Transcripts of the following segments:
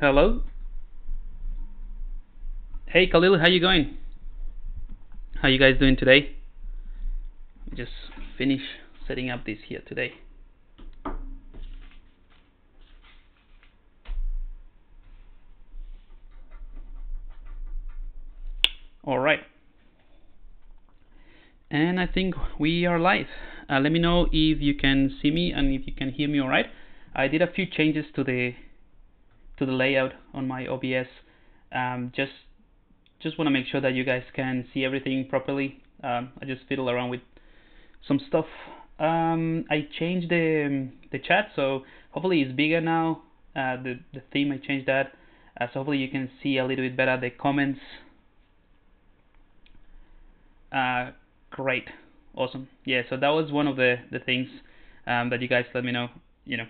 Hello. Hey Khalil, how you going? How you guys doing today? Just finish setting up this here today. All right. And I think we are live. Uh, let me know if you can see me and if you can hear me all right. I did a few changes to the to the layout on my OBS. Um, just just want to make sure that you guys can see everything properly. Um, I just fiddle around with some stuff. Um, I changed the the chat, so hopefully it's bigger now. Uh, the the theme I changed that, uh, so hopefully you can see a little bit better the comments. Uh, great, awesome. Yeah, so that was one of the the things um, that you guys let me know. You know,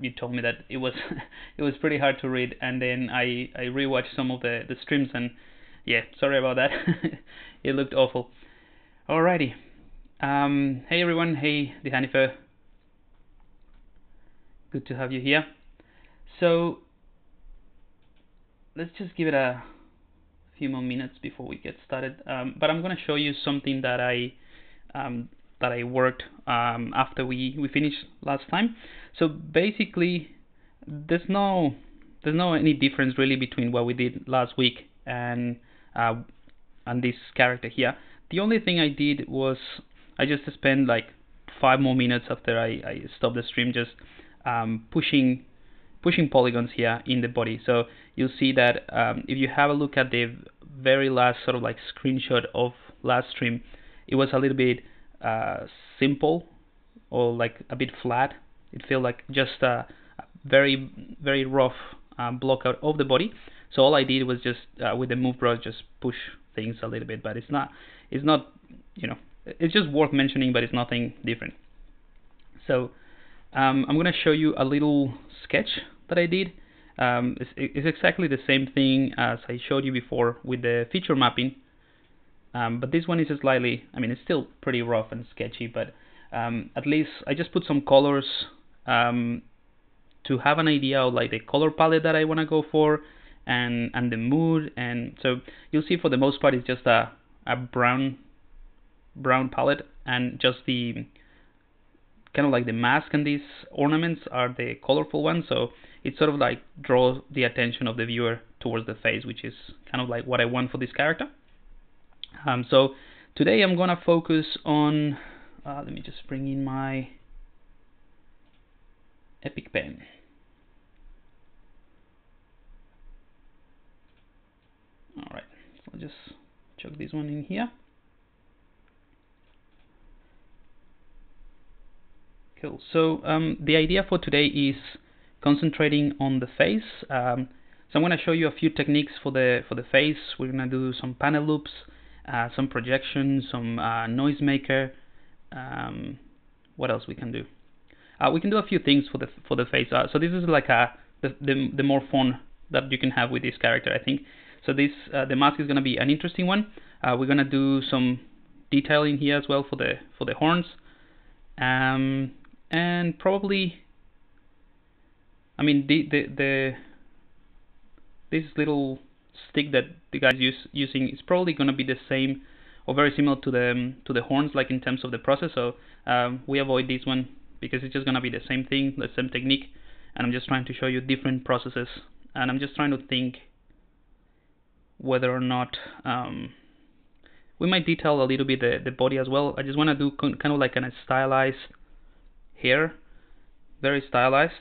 you told me that it was it was pretty hard to read, and then I I rewatched some of the the streams, and yeah, sorry about that. it looked awful. Alrighty. Um, hey everyone. Hey, the Hanifer. Good to have you here. So let's just give it a few more minutes before we get started. Um, but I'm going to show you something that I um, that I worked um, after we, we finished last time. So basically, there's no there's no any difference really between what we did last week and uh, and this character here. The only thing I did was I just spent like five more minutes after I, I stopped the stream just um, pushing pushing polygons here in the body. So you'll see that um, if you have a look at the very last sort of like screenshot of last stream, it was a little bit uh, simple or like a bit flat. It felt like just a very very rough um, block out of the body. So all I did was just uh, with the move brush just push things a little bit, but it's not it's not you know it's just worth mentioning, but it's nothing different. So um, I'm going to show you a little sketch that I did. Um, it's, it's, exactly the same thing as I showed you before with the feature mapping. Um, but this one is slightly, I mean, it's still pretty rough and sketchy, but um, at least I just put some colors um, to have an idea of like the color palette that I want to go for and and the mood. And so you'll see for the most part it's just a, a brown brown palette and just the kind of like the mask and these ornaments are the colorful ones. So it sort of like draws the attention of the viewer towards the face, which is kind of like what I want for this character. Um, so today I'm gonna focus on. Uh, let me just bring in my Epic Pen. All right, so I'll just chuck this one in here. Cool. So um, the idea for today is concentrating on the face. Um, so I'm going to show you a few techniques for the for the face. We're going to do some panel loops, uh, some projection, some uh, noisemaker. Um, what else we can do? Uh, we can do a few things for the for the face. Uh, so this is like a the, the, the more fun that you can have with this character, I think. So this uh, the mask is going to be an interesting one. Uh, we're going to do some detailing here as well for the for the horns. Um, and probably I mean the the, the this little stick that the guy's use, using is probably going to be the same or very similar to the um, to the horns like in terms of the process so um, we avoid this one because it's just to be the same thing the same technique and I'm just trying to show you different processes. And I'm just trying to think whether or not um, we might detail a little bit the, the body as well. I just want to do kind of like a stylized hair very stylized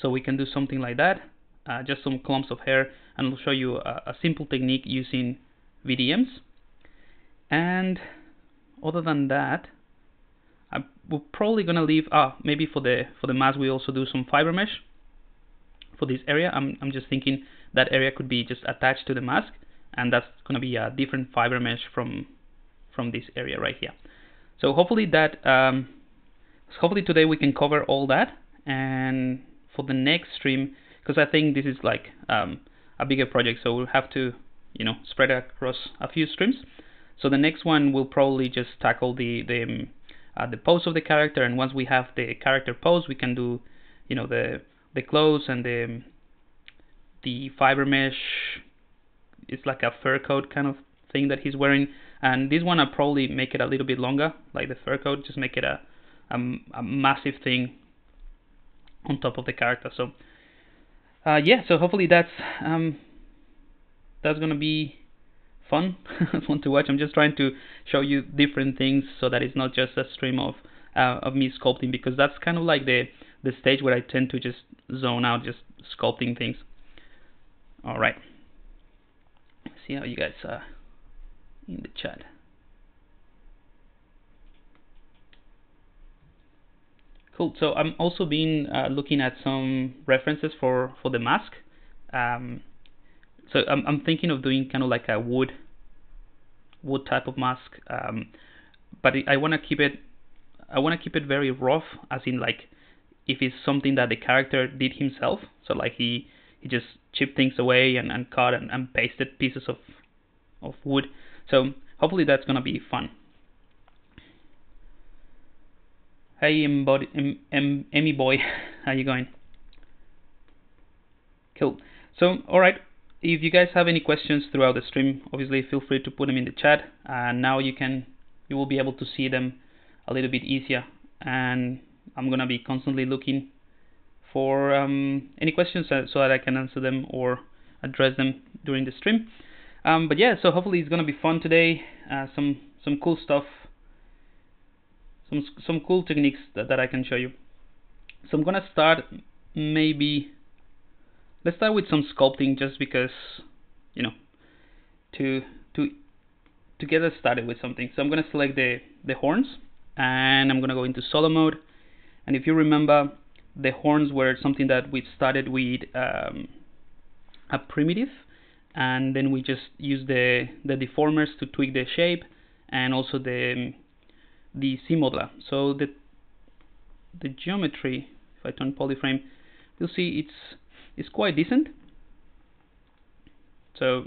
so we can do something like that. Uh, just some clumps of hair and I'll show you a, a simple technique using VDMs and other than that we're probably gonna leave ah maybe for the for the mask we also do some fiber mesh for this area. I'm, I'm just thinking that area could be just attached to the mask and that's gonna be a different fiber mesh from from this area right here. So hopefully that um, hopefully today we can cover all that. And for the next stream because I think this is like um, a bigger project so we'll have to you know spread across a few streams. So the next one will probably just tackle the the um, uh, the pose of the character and once we have the character pose we can do you know the the clothes and the the fiber mesh. It's like a fur coat kind of thing that he's wearing. And this one I'll probably make it a little bit longer like the fur coat just make it a, a, a massive thing on top of the character. So uh, yeah so hopefully that's um, that's gonna be fun fun to watch I'm just trying to show you different things so that it's not just a stream of uh, of me sculpting because that's kind of like the the stage where I tend to just zone out just sculpting things alright see how you guys are in the chat Cool. So I'm also been uh, looking at some references for for the mask. Um, so I'm I'm thinking of doing kind of like a wood wood type of mask, um, but I want to keep it I want to keep it very rough, as in like if it's something that the character did himself. So like he he just chipped things away and, and cut and, and pasted pieces of of wood. So hopefully that's gonna be fun. Hey embody, em, em, Emmy boy, how you going? Cool. So alright, if you guys have any questions throughout the stream, obviously feel free to put them in the chat. And now you can you will be able to see them a little bit easier. And I'm gonna be constantly looking for um, any questions so that I can answer them or address them during the stream. Um, but yeah, so hopefully it's gonna be fun today. Uh, some some cool stuff, some some cool techniques that, that I can show you. So I'm gonna start maybe. Let's start with some sculpting, just because you know to to to get us started with something. So I'm gonna select the the horns, and I'm gonna go into solo mode. And if you remember, the horns were something that we started with um, a primitive and then we just use the the deformers to tweak the shape and also the the ZModeler. So the the geometry, if I turn polyframe, you'll see it's it's quite decent. So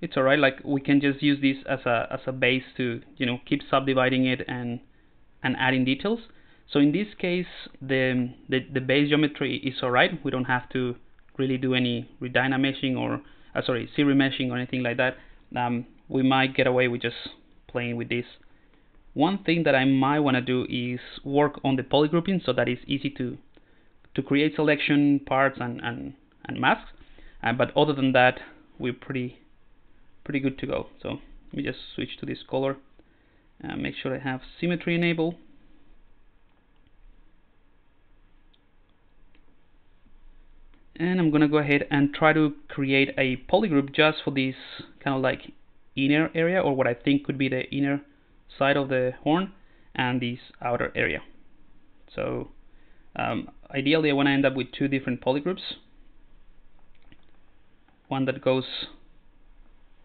it's alright. Like we can just use this as a as a base to you know keep subdividing it and and adding details. So in this case, the the, the base geometry is alright. We don't have to really do any redynameshing or uh, sorry ZRemeshing or anything like that um, we might get away with just playing with this one thing that I might want to do is work on the polygrouping so that it's easy to to create selection parts and and, and masks. Uh, but other than that we're pretty pretty good to go. So let me just switch to this color. Uh, make sure I have symmetry enabled. And I'm gonna go ahead and try to create a polygroup just for this kind of like inner area or what I think could be the inner side of the horn and this outer area. So um, ideally I want to end up with two different polygroups one that goes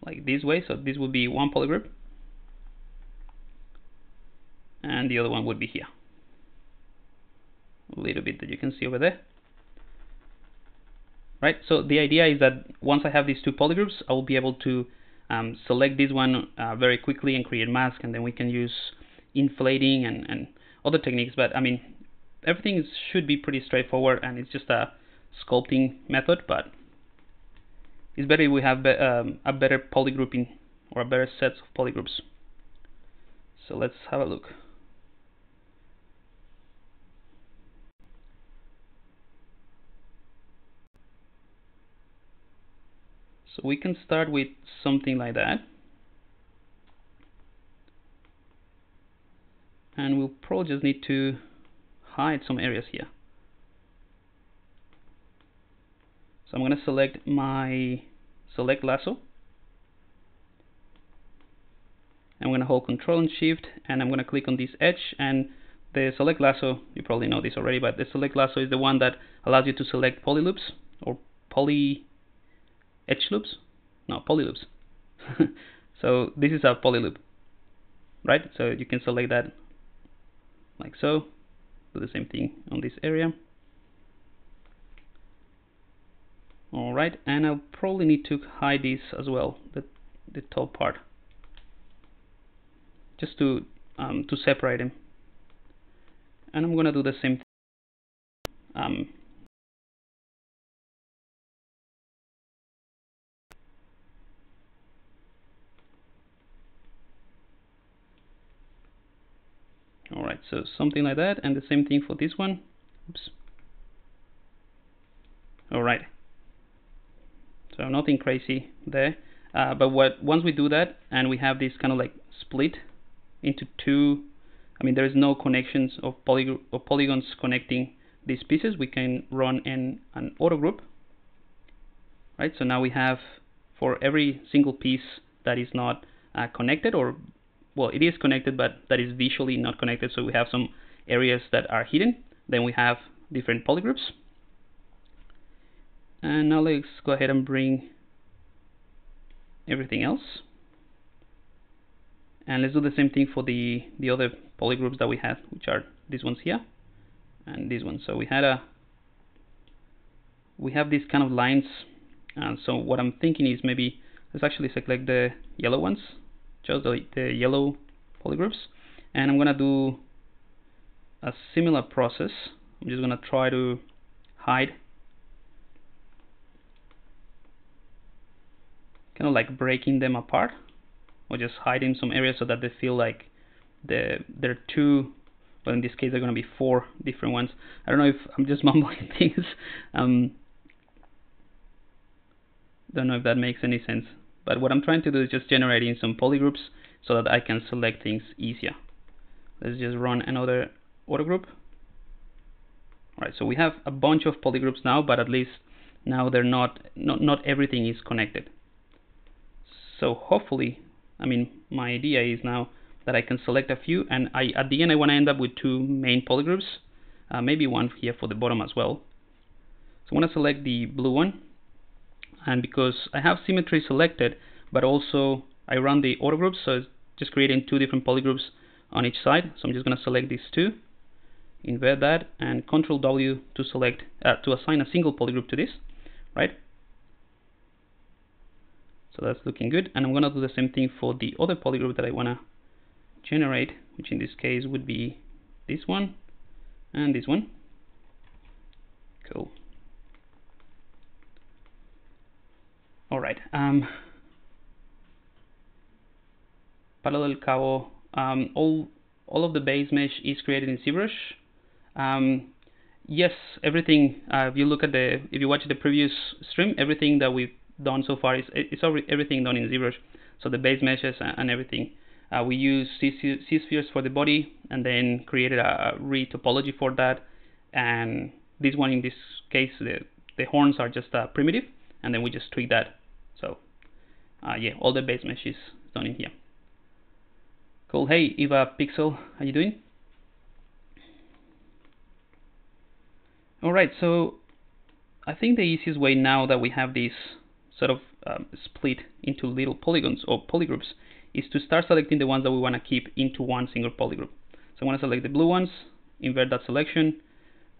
like this way so this would be one polygroup and the other one would be here a little bit that you can see over there right? So the idea is that once I have these two polygroups, I will be able to um, select this one uh, very quickly and create mask, and then we can use inflating and, and other techniques. But I mean, everything should be pretty straightforward, and it's just a sculpting method. But it's better if we have be um, a better polygrouping or a better set of polygroups. So let's have a look. So we can start with something like that. And we'll probably just need to hide some areas here. So I'm going to select my select lasso. I'm going to hold Control and Shift and I'm going to click on this edge and the select lasso, you probably know this already, but the select lasso is the one that allows you to select poly loops or poly edge loops no poly loops so this is a poly loop right so you can select that like so do the same thing on this area. Alright and I'll probably need to hide this as well the, the top part. Just to um, to separate them. And I'm gonna do the same thing um, Alright, so something like that, and the same thing for this one. Oops. Alright. So nothing crazy there. Uh, but what once we do that, and we have this kind of like split into two, I mean there is no connections of, poly of polygons connecting these pieces, we can run in an auto group. Right, so now we have for every single piece that is not uh, connected or well it is connected but that is visually not connected. So we have some areas that are hidden. Then we have different polygroups. And now let's go ahead and bring everything else. And let's do the same thing for the the other polygroups that we had which are these ones here and these ones. So we had a we have these kind of lines. And so what I'm thinking is maybe let's actually select the yellow ones just the, the yellow polygroups. And I'm gonna do a similar process. I'm just gonna try to hide. Kind of like breaking them apart. Or just hiding some areas so that they feel like the there are two well in this case they're going to be four different ones. I don't know if I'm just mumbling things. Um, don't know if that makes any sense but what I'm trying to do is just generating some polygroups so that I can select things easier. Let's just run another auto group. Alright, so we have a bunch of polygroups now, but at least now they're not, not, not everything is connected. So hopefully, I mean, my idea is now that I can select a few, and I at the end I want to end up with two main polygroups, uh, maybe one here for the bottom as well. So I want to select the blue one, and because I have symmetry selected but also I run the auto groups so it's just creating two different polygroups on each side. So I'm just gonna select these two invert that and control W to select uh, to assign a single polygroup to this right? So that's looking good. And I'm gonna do the same thing for the other polygroup that I wanna generate which in this case would be this one and this one. Cool All right. Um, Palo del Cabo. Um, all all of the base mesh is created in ZBrush. Um, yes, everything. Uh, if you look at the, if you watch the previous stream, everything that we've done so far is it's already everything done in ZBrush. So the base meshes and everything. Uh, we use C spheres for the body and then created a re topology for that. And this one, in this case, the the horns are just uh, primitive, and then we just tweak that uh, yeah, all the base mesh is done in here. Cool. Hey, Eva Pixel, how you doing? All right, so I think the easiest way now that we have this sort of um, split into little polygons or polygroups is to start selecting the ones that we want to keep into one single polygroup. So I want to select the blue ones, invert that selection,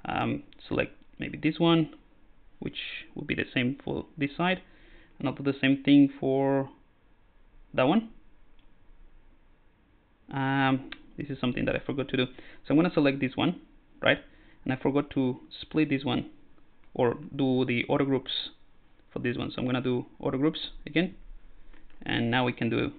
um, select maybe this one, which would be the same for this side, and I'll do the same thing for that one. Um, this is something that I forgot to do. So I'm gonna select this one right? And I forgot to split this one or do the auto groups for this one. So I'm gonna do auto groups again. And now we can do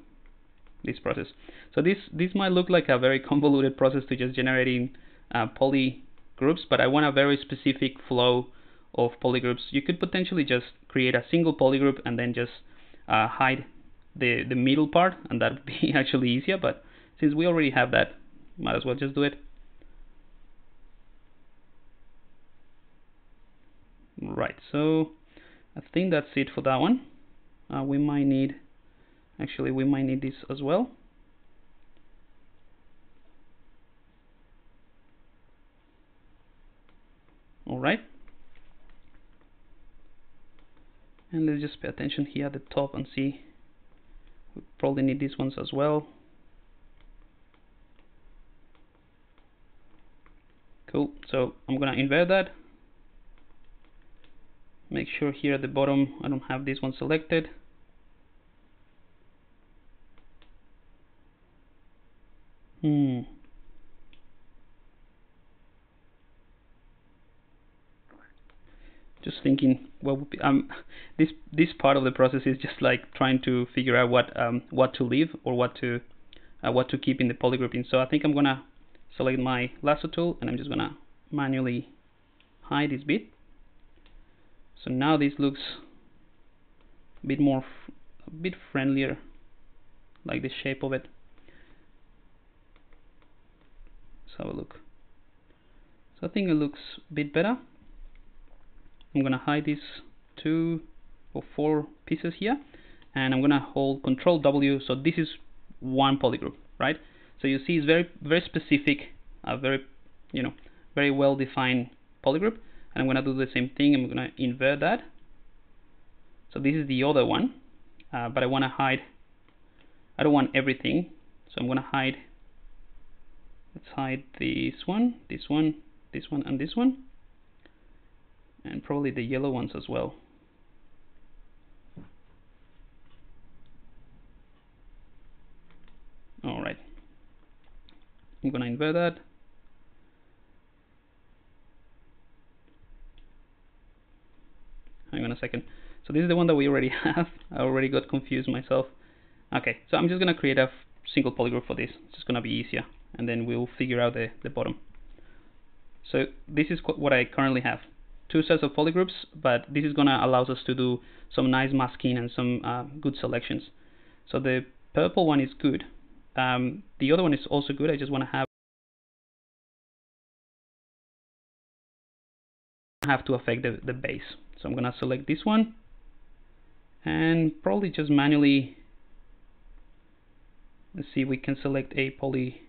this process. So this this might look like a very convoluted process to just generating uh, poly groups but I want a very specific flow of polygroups. You could potentially just create a single polygroup and then just uh, hide the, the middle part and that would be actually easier but since we already have that might as well just do it. Right so I think that's it for that one. Uh, we might need actually we might need this as well. Alright and let's just pay attention here at the top and see. We probably need these ones as well. Cool. So I'm gonna invert that. Make sure here at the bottom I don't have this one selected. Hmm just thinking be, um, this this part of the process is just like trying to figure out what um, what to leave or what to uh, what to keep in the polygrouping. So I think I'm gonna select my lasso tool and I'm just gonna manually hide this bit. So now this looks a bit more, a bit friendlier, like the shape of it. Let's have a look. So I think it looks a bit better. I'm gonna hide these two or four pieces here and I'm gonna hold control W so this is one polygroup right? So you see it's very very specific a very you know very well defined polygroup and I'm gonna do the same thing. I'm gonna invert that. So this is the other one uh, but I want to hide I don't want everything so I'm gonna hide let's hide this one this one this one and this one and probably the yellow ones as well Alright. I'm gonna invert that. Hang on a second. So this is the one that we already have. I already got confused myself. Okay, so I'm just gonna create a single polygroup for this. It's just gonna be easier, and then we'll figure out the, the bottom. So this is what I currently have. Two sets of polygroups, but this is gonna allow us to do some nice masking and some uh, good selections. So the purple one is good um, the other one is also good. I just want to have have to affect the, the base. So I'm going to select this one and probably just manually let's see we can select a poly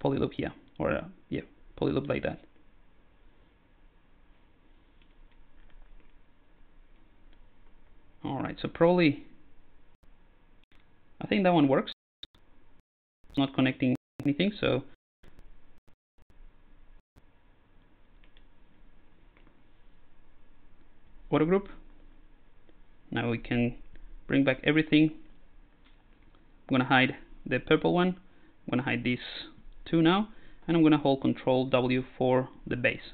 poly loop here or a, yeah poly loop like that. Alright, so probably I think that one works. Not connecting anything so. Auto group. Now we can bring back everything. I'm gonna hide the purple one. I'm gonna hide these two now and I'm gonna hold control W for the base.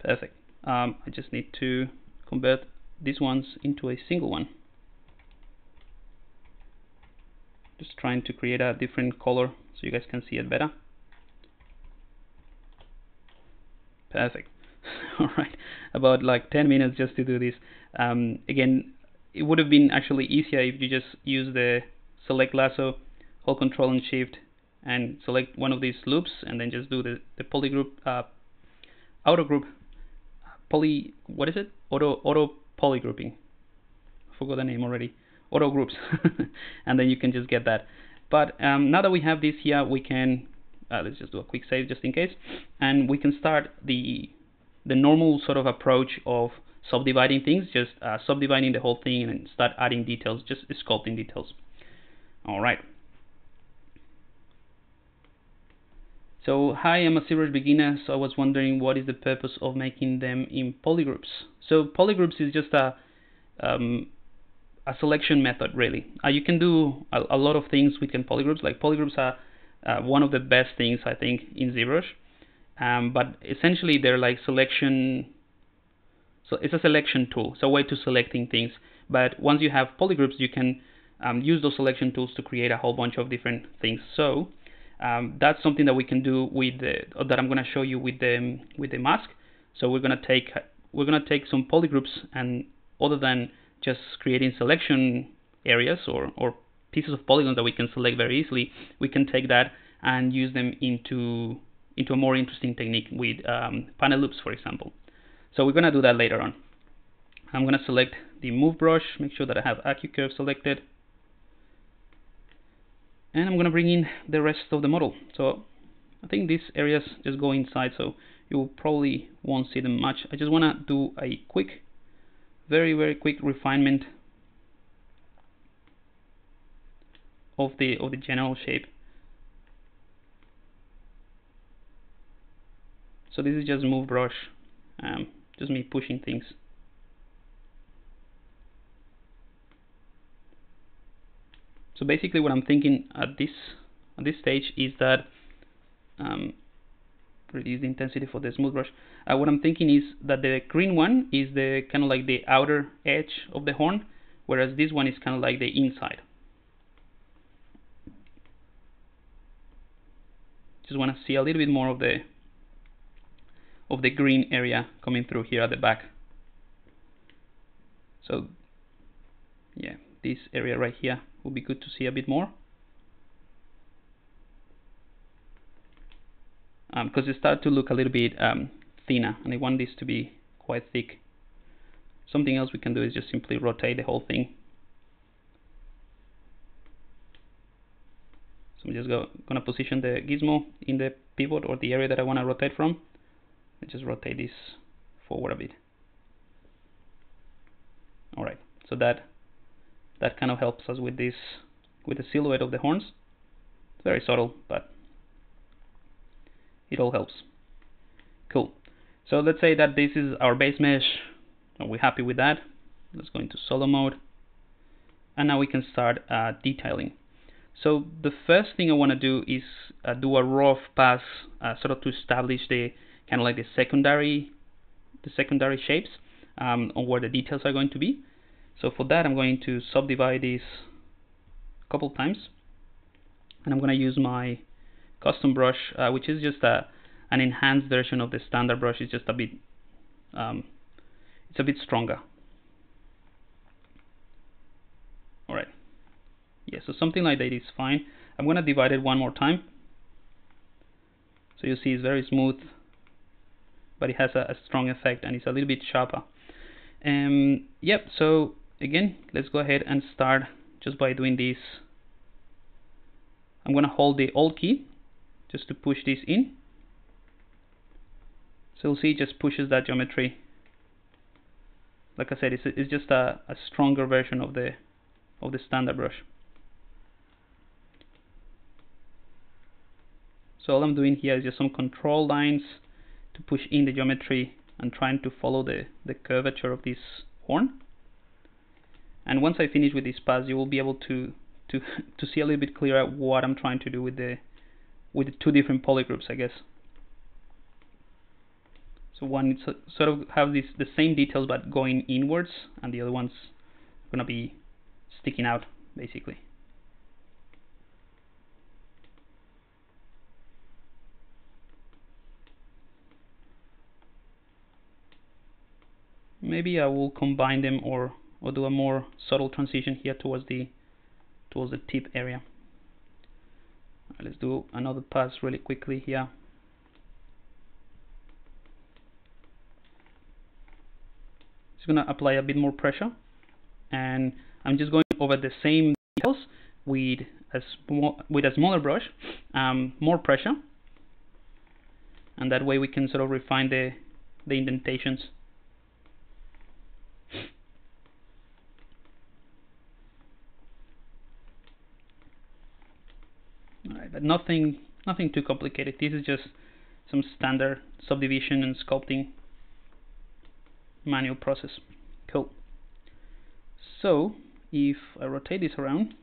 Perfect. Um, I just need to convert these ones into a single one. Just trying to create a different color so you guys can see it better. Perfect. Alright about like 10 minutes just to do this. Um, again it would have been actually easier if you just use the select lasso hold control and shift and select one of these loops and then just do the, the poly group uh, auto group. Poly what is it? Auto auto poly grouping I forgot the name already. Auto groups. And then you can just get that. But um, now that we have this here we can uh, let's just do a quick save just in case. And we can start the the normal sort of approach of subdividing things just uh, subdividing the whole thing and start adding details just sculpting details. Alright So, hi, I'm a serious beginner, so I was wondering what is the purpose of making them in polygroups. So, polygroups is just a um, a selection method really. Uh, you can do a, a, lot of things with polygroups. Like polygroups are uh, one of the best things I think in ZBrush. Um, but essentially they're like selection. So it's a selection tool. It's a way to selecting things. But once you have polygroups, you can um, use those selection tools to create a whole bunch of different things. So um, that's something that we can do with the, that I'm going to show you with the with the mask. So we're going to take we're going to take some polygroups and other than just creating selection areas or, or pieces of polygons that we can select very easily, we can take that and use them into into a more interesting technique with um, panel loops, for example. So we're going to do that later on. I'm going to select the move brush, make sure that I have AccuCurve selected. And I'm going to bring in the rest of the model. So I think these areas just go inside, so you probably won't see them much. I just want to do a quick very very quick refinement of the of the general shape so this is just move brush um, just me pushing things so basically what I'm thinking at this at this stage is that um, reduce the intensity for the smooth brush. Uh, what I'm thinking is that the green one is the kind of like the outer edge of the horn, whereas this one is kind of like the inside. just want to see a little bit more of the of the green area coming through here at the back. So yeah, this area right here will be good to see a bit more. Because um, it started to look a little bit um, thinner and I want this to be quite thick. Something else we can do is just simply rotate the whole thing. So I'm just go, gonna position the gizmo in the pivot or the area that I want to rotate from. And just rotate this forward a bit. Alright, so that that kind of helps us with this with the silhouette of the horns. It's very subtle, but it all helps. Cool. So let's say that this is our base mesh. Are we happy with that? Let's go into solo mode. And now we can start uh, detailing. So the first thing I want to do is uh, do a rough pass uh, sort of to establish the kind of like the secondary the secondary shapes um, on where the details are going to be. So for that I'm going to subdivide this a couple times and I'm going to use my custom brush uh, which is just a an enhanced version of the standard brush. It's just a bit um, it's a bit stronger. Alright yeah so something like that is fine. I'm gonna divide it one more time. So you see it's very smooth but it has a, a strong effect and it's a little bit sharper. Um, yep so again let's go ahead and start just by doing this. I'm gonna hold the alt key just to push this in. So you'll see it just pushes that geometry. Like I said it's, it's just a, a stronger version of the of the standard brush. So all I'm doing here is just some control lines to push in the geometry and trying to follow the, the curvature of this horn. And once I finish with this pass you will be able to to to see a little bit clearer what I'm trying to do with the with two different polygroups I guess. So one uh, sort of have this the same details but going inwards and the other one's gonna be sticking out basically. Maybe I will combine them or or do a more subtle transition here towards the towards the tip area let's do another pass really quickly here. Just gonna apply a bit more pressure and I'm just going over the same details with a with a smaller brush um, more pressure and that way we can sort of refine the the indentations Alright, but nothing nothing too complicated. This is just some standard subdivision and sculpting manual process. Cool. So if I rotate this around,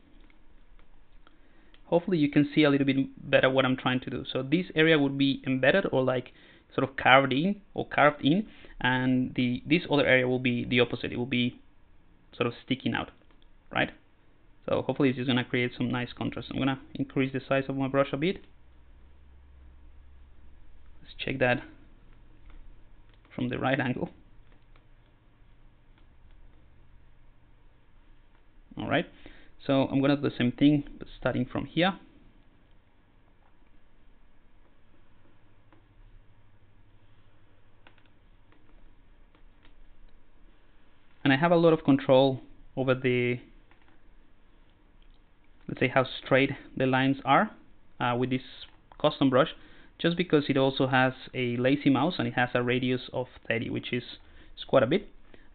hopefully you can see a little bit better what I'm trying to do. So this area would be embedded or like sort of carved in or carved in and the this other area will be the opposite. It will be sort of sticking out, right? So hopefully this is going to create some nice contrast. I'm going to increase the size of my brush a bit. Let's check that from the right angle. Alright, so I'm going to do the same thing, but starting from here. And I have a lot of control over the let's say how straight the lines are uh, with this custom brush just because it also has a lazy mouse and it has a radius of 30 which is, is quite a bit.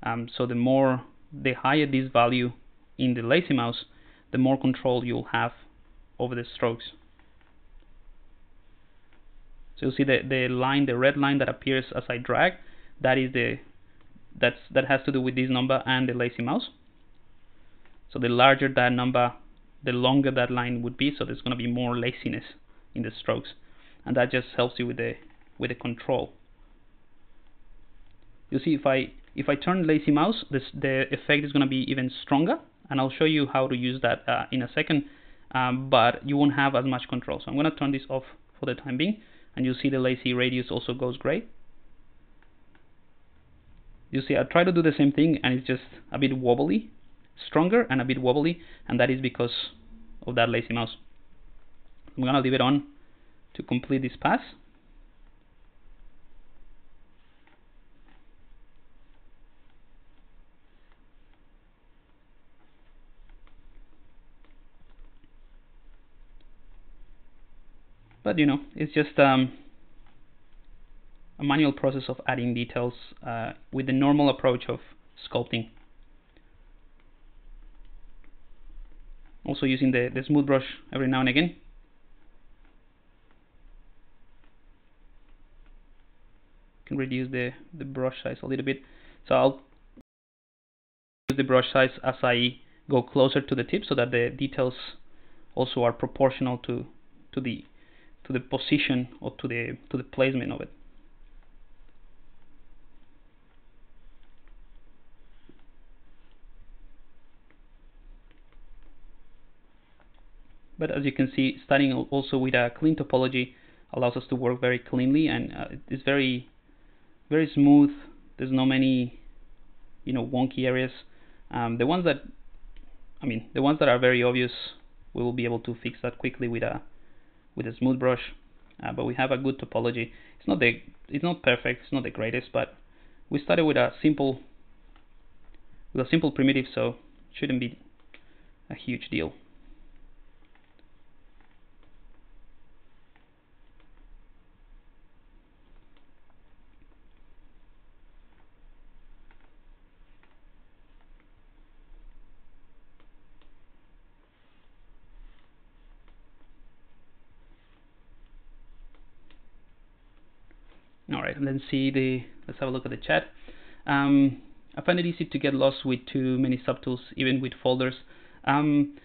Um, so the more the higher this value in the lazy mouse the more control you'll have over the strokes. So you'll see the, the line the red line that appears as I drag that is the that's that has to do with this number and the lazy mouse. So the larger that number the longer that line would be so there's going to be more laziness in the strokes and that just helps you with the with the control you see if I if I turn lazy mouse this the effect is going to be even stronger and I'll show you how to use that uh, in a second um, but you won't have as much control so I'm going to turn this off for the time being. And you'll see the lazy radius also goes gray. You see, I try to do the same thing and it's just a bit wobbly, stronger and a bit wobbly, and that is because of that lazy mouse. I'm gonna leave it on to complete this pass. But you know, it's just um, a manual process of adding details uh, with the normal approach of sculpting. Also using the, the smooth brush every now and again. Can reduce the, the brush size a little bit. So I'll use the brush size as I go closer to the tip so that the details also are proportional to to the to the position or to the to the placement of it. But as you can see, starting also with a clean topology allows us to work very cleanly and uh, it's very, very smooth. There's no many, you know, wonky areas. Um, the ones that, I mean, the ones that are very obvious, we will be able to fix that quickly with a, with a smooth brush. Uh, but we have a good topology. It's not the, it's not perfect. It's not the greatest, but we started with a simple, with a simple primitive, so shouldn't be a huge deal. All right, and then see the, let's have a look at the chat. Um, I find it easy to get lost with too many subtools, even with folders. Um,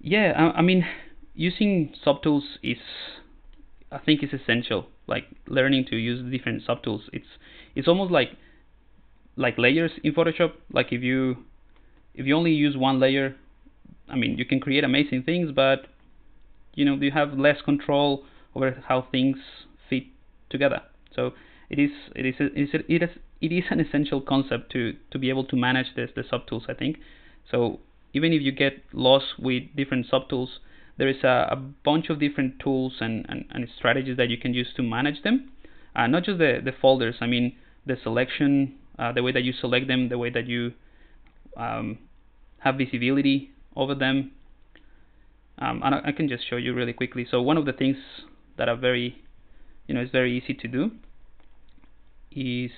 yeah, I, I, mean, using subtools is, I think, is essential. Like learning to use different subtools. It's it's almost like like layers in Photoshop. Like if you if you only use one layer, I mean, you can create amazing things, but you know you have less control over how things fit together. So it is it is it is it is it is an essential concept to to be able to manage this the subtools. I think so. Even if you get lost with different subtools, there is a, a bunch of different tools and, and, and, strategies that you can use to manage them. Uh, not just the the folders. I mean the selection, uh, the way that you select them, the way that you um, have visibility over them. Um, I can just show you really quickly. So one of the things that are very you know it's very easy to do is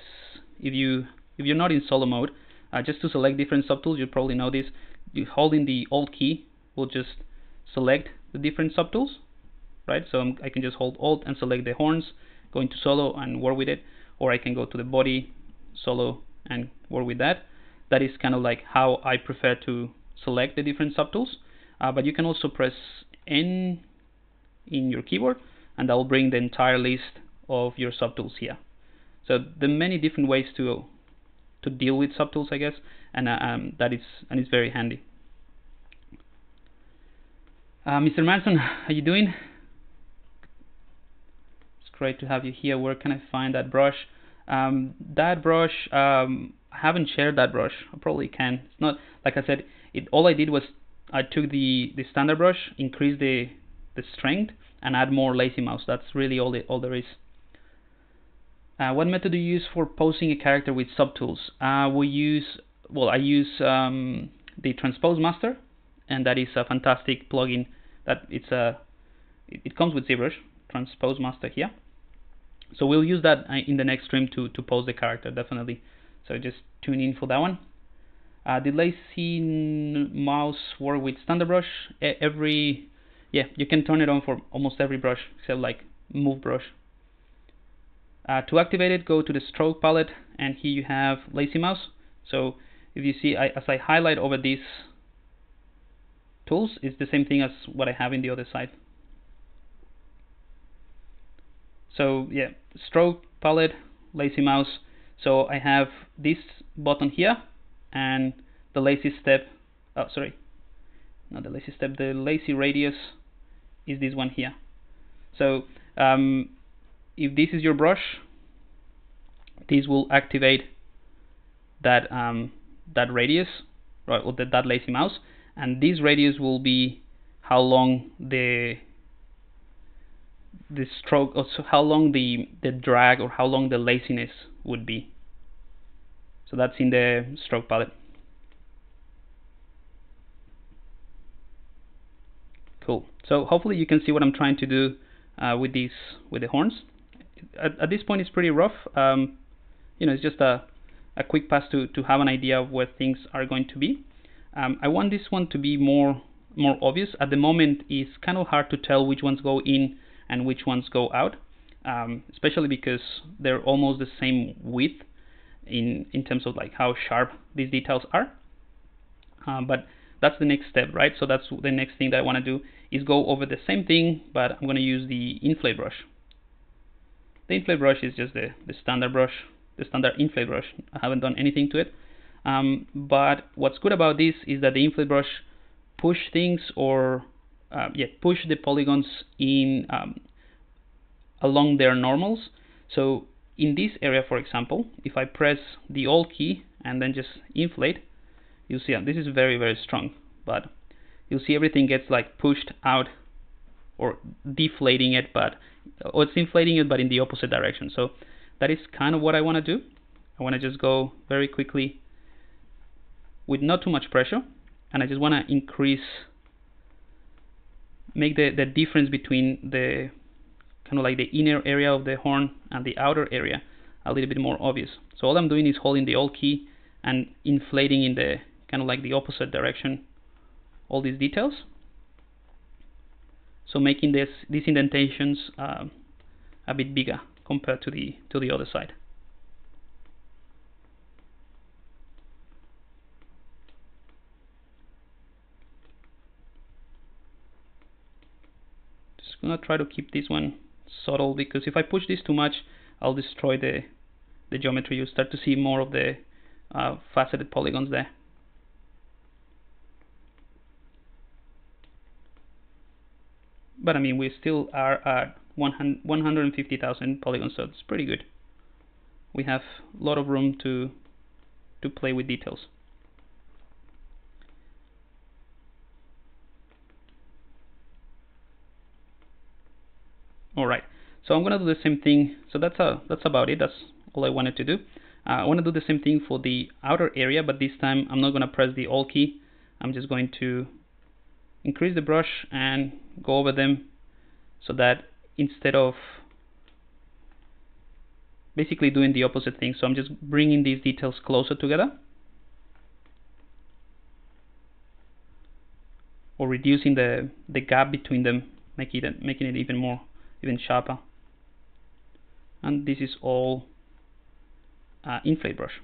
if you if you're not in solo mode uh, just to select different subtools you probably know this you holding the alt key will just select the different subtools right? So I'm, i can just hold alt and select the horns go into solo and work with it or I can go to the body solo and work with that. That is kind of like how I prefer to select the different subtools. Uh, but you can also press N in your keyboard and will bring the entire list of your subtools here. So are many different ways to to deal with subtools, I guess, and uh, um, that is and it's very handy. Uh, Mr. Manson, how are you doing? It's great to have you here. Where can I find that brush? Um, that brush, um, I haven't shared that brush. I probably can. It's not like I said. It all I did was I took the the standard brush, increased the the strength, and add more lazy mouse. That's really all, the, all there is. Uh, what method do you use for posing a character with subtools? Uh, we use, well, I use um, the Transpose Master, and that is a fantastic plugin. That it's a, it, it comes with ZBrush, Transpose Master here. So we'll use that uh, in the next stream to to pose the character definitely. So just tune in for that one. Uh, the lazy mouse work with standard brush. Every yeah, you can turn it on for almost every brush except like move brush. Uh, to activate it, go to the stroke palette and here you have lazy mouse. So if you see, I, as I highlight over these tools, it's the same thing as what I have in the other side. So yeah, stroke palette, lazy mouse. So I have this button here and the lazy step, oh sorry, not the lazy step, the lazy radius is this one here. So um, if this is your brush, this will activate that um, that radius, right, or that, that lazy mouse, and this radius will be how long the the stroke, or so how long the the drag or how long the laziness would be. So that's in the stroke palette. Cool. So hopefully you can see what I'm trying to do uh, with these with the horns. At, at, this point, it's pretty rough. Um, you know, it's just a a quick pass to to have an idea of where things are going to be. Um, I want this one to be more more obvious. At the moment, it's kind of hard to tell which ones go in and which ones go out, um, especially because they're almost the same width in in terms of like how sharp these details are. Uh, but that's the next step, right? So that's the next thing that I want to do is go over the same thing, but I'm going to use the inflate brush. The inflate brush is just the, the standard brush, the standard inflate brush. I haven't done anything to it. Um, but what's good about this is that the inflate brush push things or uh, yeah, push the polygons in um, along their normals. So in this area, for example, if I press the Alt key and then just inflate, you'll see this is very very strong but you'll see everything gets like pushed out or deflating it but or it's inflating it but in the opposite direction. So that is kind of what I want to do. I want to just go very quickly with not too much pressure and I just want to increase make the, the difference between the kind of like the inner area of the horn and the outer area a little bit more obvious. So all I'm doing is holding the alt key and inflating in the kind of like the opposite direction all these details. So making this these indentations uh, a bit bigger compared to the to the other side. Just gonna try to keep this one subtle because if I push this too much I'll destroy the the geometry. You start to see more of the uh, faceted polygons there but I mean we still are at 150,000 polygons so it's pretty good. We have a lot of room to to play with details. Alright. So I'm gonna do the same thing. So that's a that's about it. That's all I wanted to do. Uh, I want to do the same thing for the outer area but this time I'm not gonna press the alt key. I'm just going to increase the brush and go over them so that instead of basically doing the opposite thing. So I'm just bringing these details closer together or reducing the the gap between them making it making it even more even sharper. And this is all uh, inflate brush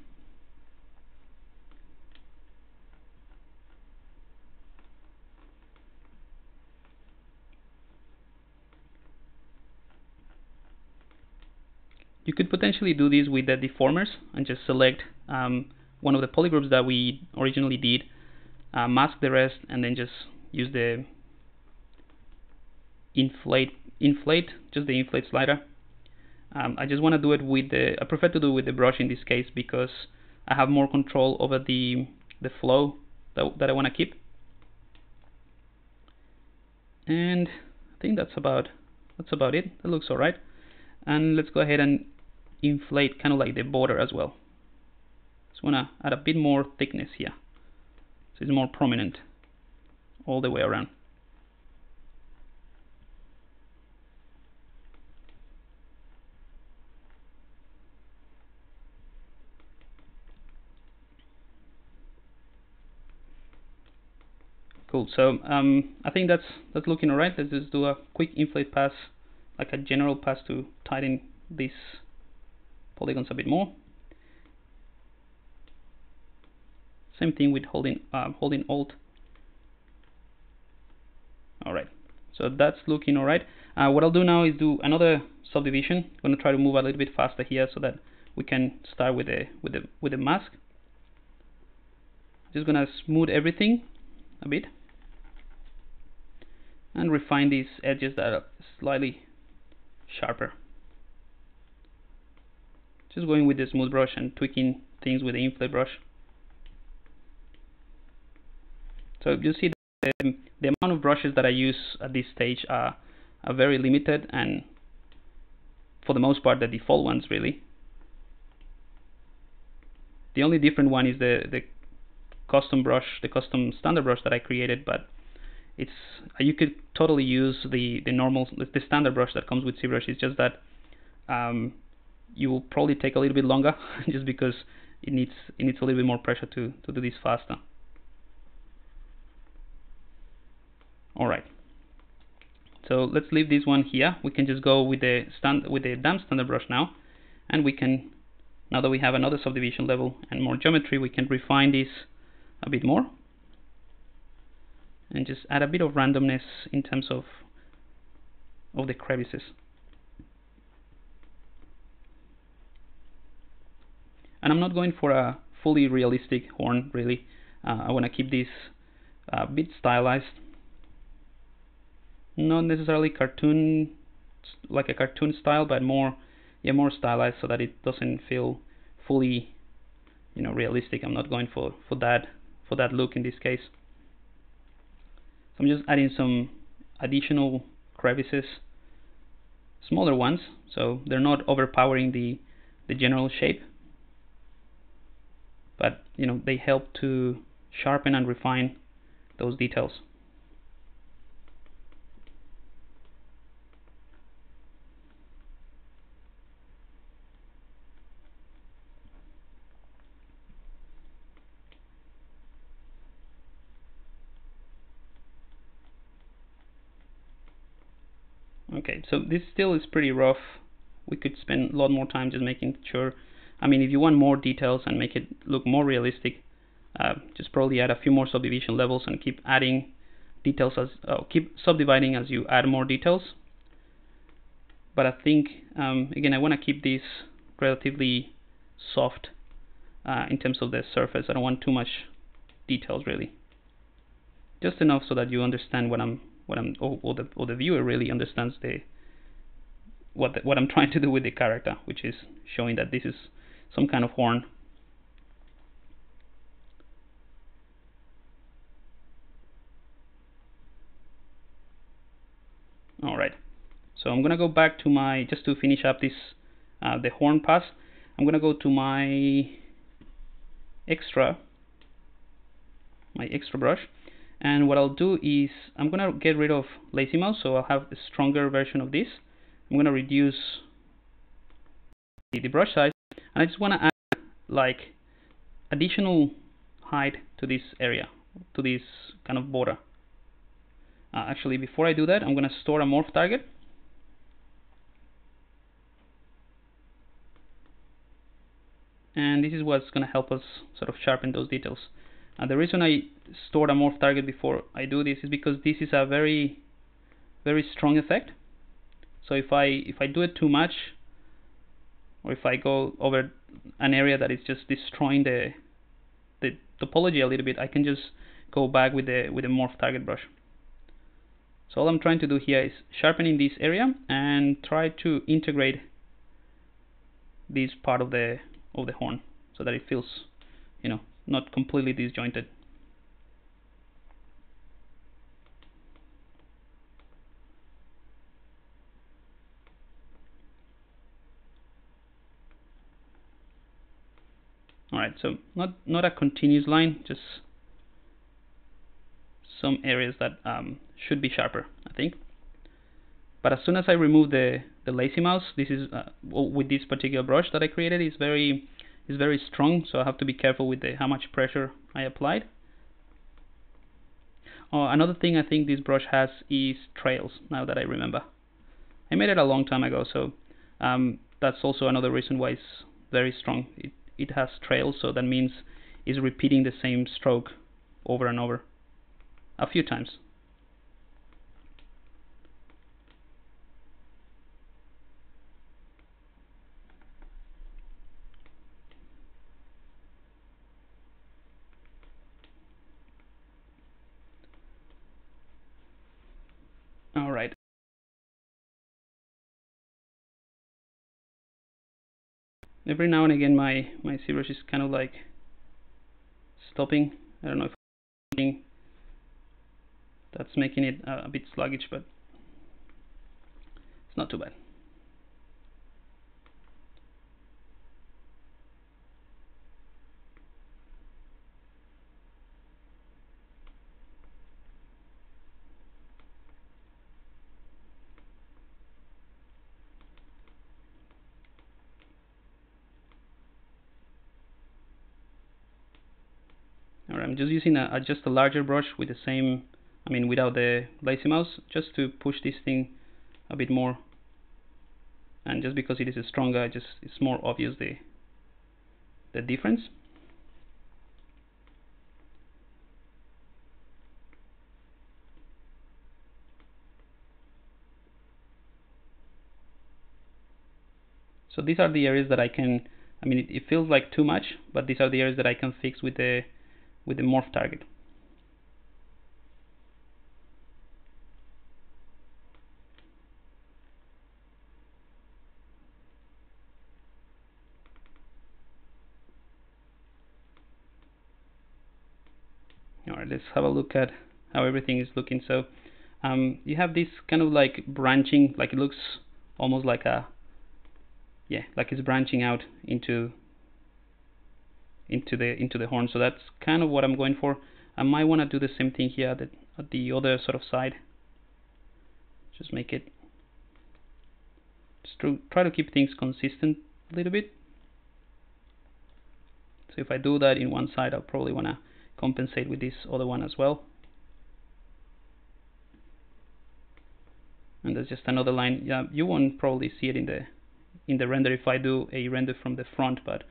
You could potentially do this with the deformers and just select um, one of the polygroups that we originally did, uh, mask the rest, and then just use the inflate, inflate, just the inflate slider. Um, I just want to do it with the, I prefer to do it with the brush in this case because I have more control over the the flow that, that I want to keep. And I think that's about that's about it. That looks alright. And let's go ahead and inflate kind of like the border as well. Just want to add a bit more thickness here so it's more prominent all the way around. Cool, so um, I think that's that's looking alright. Let's just do a quick inflate pass, like a general pass to tighten this polygons a bit more. Same thing with holding uh, holding Alt. All right, so that's looking all right. Uh, what I'll do now is do another subdivision. I'm gonna try to move a little bit faster here so that we can start with the with the with the mask. Just gonna smooth everything a bit and refine these edges that are slightly sharper. Just going with the smooth brush and tweaking things with the inflate brush. So you see the, the amount of brushes that I use at this stage are, are very limited and for the most part the default ones really. The only different one is the, the custom brush, the custom standard brush that I created, but it's you could totally use the the normal the standard brush that comes with ZBrush. It's just that um, you will probably take a little bit longer just because it needs it needs a little bit more pressure to to do this faster. All right. So let's leave this one here. We can just go with the stand with the dam standard brush now, and we can now that we have another subdivision level and more geometry, we can refine this a bit more and just add a bit of randomness in terms of of the crevices. And I'm not going for a fully realistic horn really. Uh, I want to keep this a bit stylized. Not necessarily cartoon like a cartoon style, but more yeah more stylized so that it doesn't feel fully you know realistic. I'm not going for for that for that look in this case. So I'm just adding some additional crevices, smaller ones, so they're not overpowering the, the general shape. But you know they help to sharpen and refine those details. Okay, so this still is pretty rough. We could spend a lot more time just making sure. I mean, if you want more details and make it look more realistic, uh, just probably add a few more subdivision levels and keep adding details as uh, keep subdividing as you add more details. But I think um, again I want to keep this relatively soft uh, in terms of the surface. I don't want too much details really. Just enough so that you understand what I'm what I'm or, or the or the viewer really understands the what the, what I'm trying to do with the character, which is showing that this is some kind of horn. All right, so I'm gonna go back to my just to finish up this uh, the horn pass. I'm gonna go to my extra my extra brush and what I'll do is I'm gonna get rid of lazy mouse so I'll have a stronger version of this I'm gonna reduce the brush size and I just want to add like additional height to this area to this kind of border. Uh, actually before I do that I'm gonna store a morph target. And this is what's gonna help us sort of sharpen those details. Uh, the reason I stored a morph target before I do this is because this is a very very strong effect. So if I if I do it too much, or if I go over an area that is just destroying the the topology a little bit, I can just go back with the with the morph target brush. So all I'm trying to do here is sharpening this area and try to integrate this part of the of the horn so that it feels, you know, not completely disjointed. Alright, so not, not a continuous line, just some areas that um, should be sharper, I think. But as soon as I remove the, the lazy mouse, this is uh, with this particular brush that I created, is very is very strong, so I have to be careful with the, how much pressure I applied. Oh, another thing I think this brush has is trails, now that I remember. I made it a long time ago, so um, that's also another reason why it's very strong. It, it has trails, so that means it's repeating the same stroke over and over a few times. All right. Every now and again my my ZBrush is kind of like stopping. I don't know if that's making it uh, a bit sluggish but it's not too bad Just using a, a, just a larger brush with the same, I mean without the lazy mouse, just to push this thing a bit more. And just because it is stronger, just it's more obvious the the difference. So these are the areas that I can, I mean, it, it feels like too much, but these are the areas that I can fix with the with the morph target. Alright, let's have a look at how everything is looking. So um, you have this kind of like branching, like it looks almost like a, yeah, like it's branching out into into the into the horn. So that's kind of what I'm going for. I might want to do the same thing here at the, at the other sort of side. Just make it just try to keep things consistent a little bit. So if I do that in one side I'll probably want to compensate with this other one as well. And there's just another line. Yeah you won't probably see it in the in the render if I do a render from the front but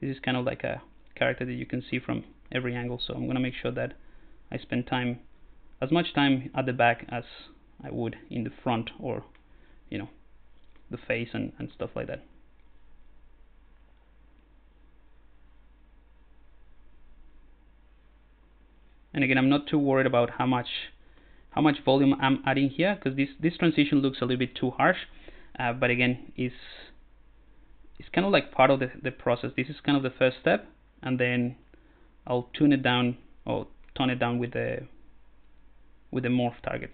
this is kind of like a character that you can see from every angle. So I'm gonna make sure that I spend time as much time at the back as I would in the front or you know the face and, and stuff like that. And again I'm not too worried about how much how much volume I'm adding here because this this transition looks a little bit too harsh. Uh, but again is it's kind of like part of the, the process. This is kind of the first step and then I'll tune it down or tone it down with the with the morph target.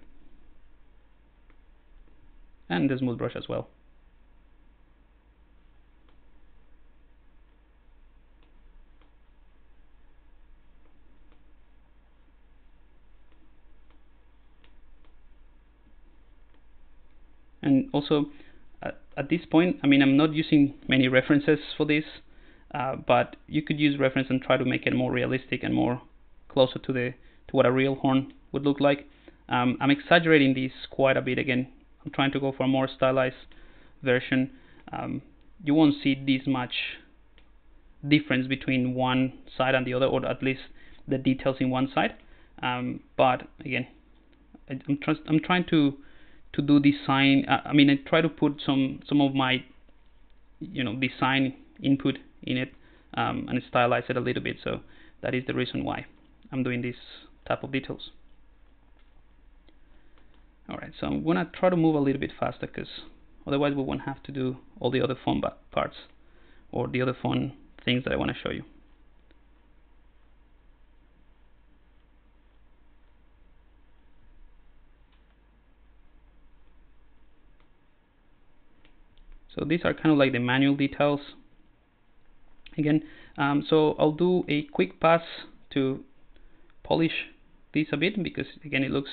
And the smooth brush as well. And also at, at this point I mean I'm not using many references for this uh, but you could use reference and try to make it more realistic and more closer to the to what a real horn would look like. Um, I'm exaggerating these quite a bit again. I'm trying to go for a more stylized version. Um, you won't see this much difference between one side and the other, or at least the details in one side. Um, but again, I, am tr I'm trying to to do design. I mean, I try to put some some of my you know design input in it um, and stylize it a little bit so that is the reason why I'm doing this type of details. Alright so I'm gonna try to move a little bit faster because otherwise we won't have to do all the other fun parts or the other fun things that I want to show you. So these are kind of like the manual details again. Um, so I'll do a quick pass to polish this a bit because again it looks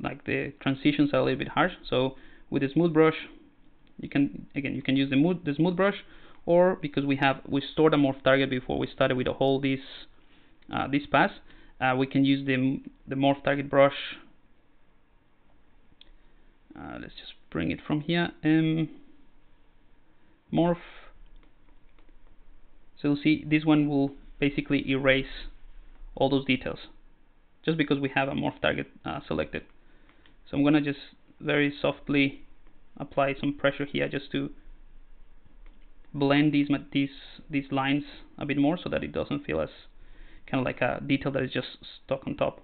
like the transitions are a little bit harsh. So with a smooth brush you can again you can use the, mood, the smooth brush or because we have we stored a morph target before we started with a whole this uh, this pass uh, we can use the, the morph target brush. Uh, let's just bring it from here. Um, morph so you'll see this one will basically erase all those details just because we have a morph target uh, selected. So I'm gonna just very softly apply some pressure here just to blend these these these lines a bit more so that it doesn't feel as kind of like a detail that is just stuck on top.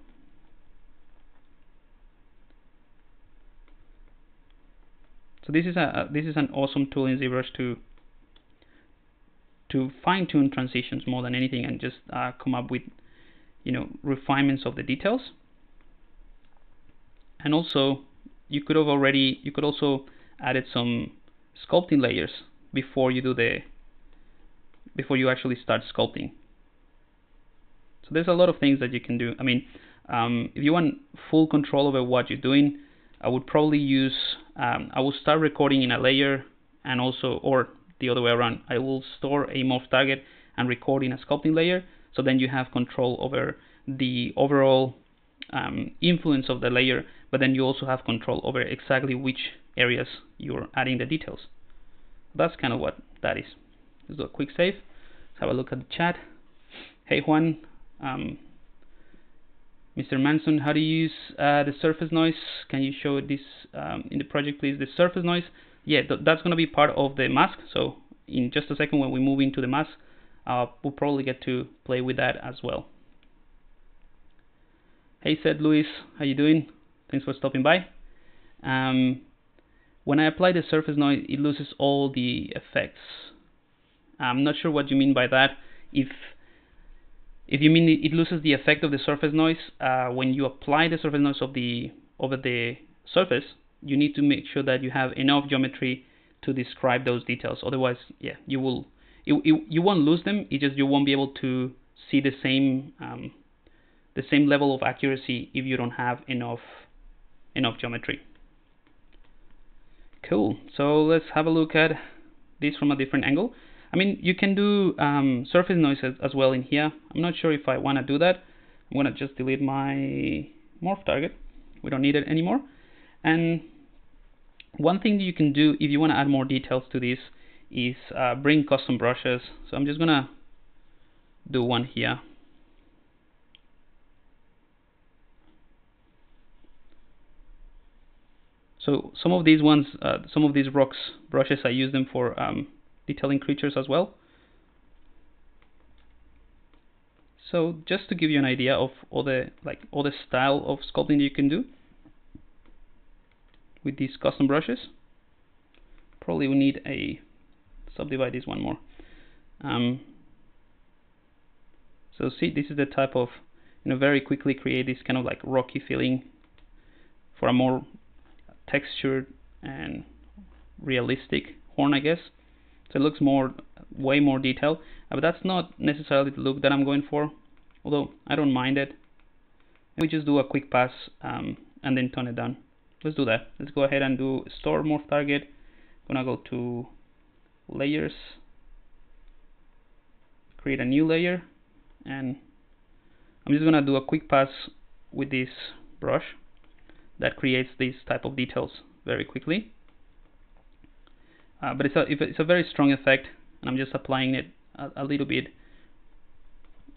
So this is a this is an awesome tool in ZBrush to to fine tune transitions more than anything and just uh, come up with you know refinements of the details. And also you could have already you could also added some sculpting layers before you do the before you actually start sculpting. So there's a lot of things that you can do. I mean um, if you want full control over what you're doing I would probably use um, I will start recording in a layer and also or the other way around I will store a morph target and record in a sculpting layer so then you have control over the overall um, influence of the layer but then you also have control over exactly which areas you're adding the details that's kind of what that is let's do a quick save let's have a look at the chat hey Juan um, Mr. Manson, how do you use uh, the surface noise? Can you show this um, in the project, please? The surface noise, yeah, th that's going to be part of the mask. So in just a second, when we move into the mask, uh, we'll probably get to play with that as well. Hey, said Luis, how you doing? Thanks for stopping by. Um, when I apply the surface noise, it loses all the effects. I'm not sure what you mean by that. If if you mean it loses the effect of the surface noise, uh, when you apply the surface noise of the over the surface, you need to make sure that you have enough geometry to describe those details. Otherwise, yeah, you will it, it, you won't lose them. It just you won't be able to see the same um, the same level of accuracy if you don't have enough enough geometry. Cool. So let's have a look at this from a different angle. I mean, you can do um, surface noise as, as, well in here. I'm not sure if I want to do that. I'm going to just delete my morph target. We don't need it anymore. And one thing you can do if you want to add more details to this is uh, bring custom brushes. So I'm just going to do one here. So some of these ones, uh, some of these rocks brushes, I use them for um, detailing creatures as well. So just to give you an idea of all the like all the style of sculpting you can do with these custom brushes, probably we need a subdivide this one more. Um, so see, this is the type of you know very quickly create this kind of like rocky feeling for a more textured and realistic horn, I guess. So it looks more, way more detailed. Uh, but that's not necessarily the look that I'm going for. Although I don't mind it. We just do a quick pass um, and then tone it down. Let's do that. Let's go ahead and do store morph target. Gonna go to layers, create a new layer, and I'm just gonna do a quick pass with this brush that creates these type of details very quickly. Uh, but it's a, it's a very strong effect, and I'm just applying it a, a little bit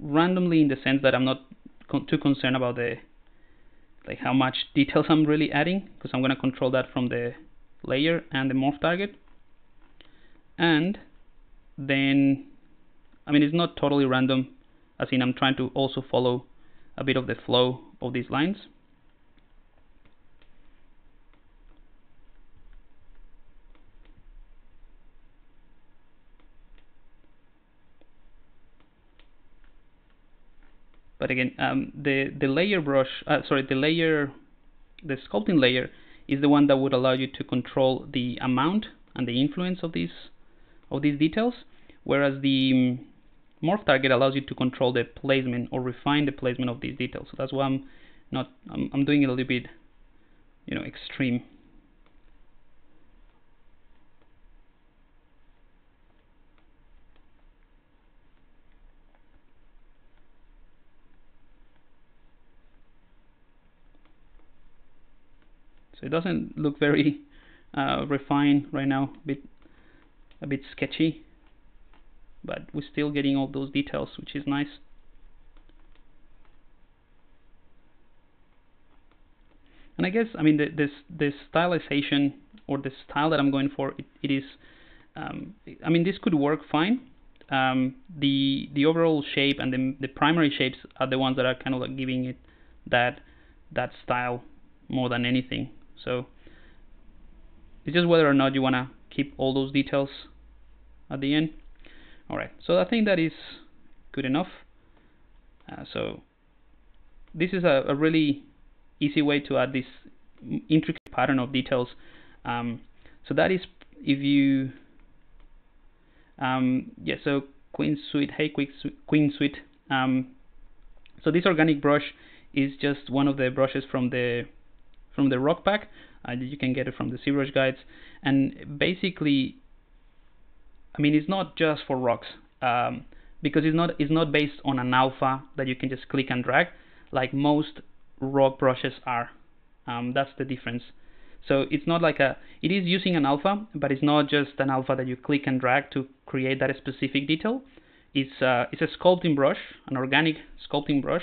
randomly in the sense that I'm not con too concerned about the like how much details I'm really adding because I'm going to control that from the layer and the morph target. And then I mean it's not totally random as in I'm trying to also follow a bit of the flow of these lines But again, um, the the layer brush, uh, sorry, the layer, the sculpting layer is the one that would allow you to control the amount and the influence of these of these details, whereas the um, morph target allows you to control the placement or refine the placement of these details. So that's why I'm not I'm, I'm doing it a little bit, you know, extreme. It doesn't look very uh, refined right now, a bit, a bit sketchy, but we're still getting all those details, which is nice. And I guess, I mean, the, this this stylization or the style that I'm going for, it, it is, um, I mean, this could work fine. Um, the the overall shape and the the primary shapes are the ones that are kind of like giving it that that style more than anything. So it's just whether or not you want to keep all those details at the end. Alright, so I think that is good enough. Uh, so this is a, a, really easy way to add this intricate pattern of details. Um, so that is if you, um, yeah, so Queen Suite, hey quick Queen Suite. Um, so this organic brush is just one of the brushes from the from the rock pack. Uh, you can get it from the ZBrush guides, and basically, I mean, it's not just for rocks um, because it's not it's not based on an alpha that you can just click and drag like most rock brushes are. Um, that's the difference. So it's not like a, it is using an alpha, but it's not just an alpha that you click and drag to create that specific detail. It's, uh, it's a sculpting brush, an organic sculpting brush,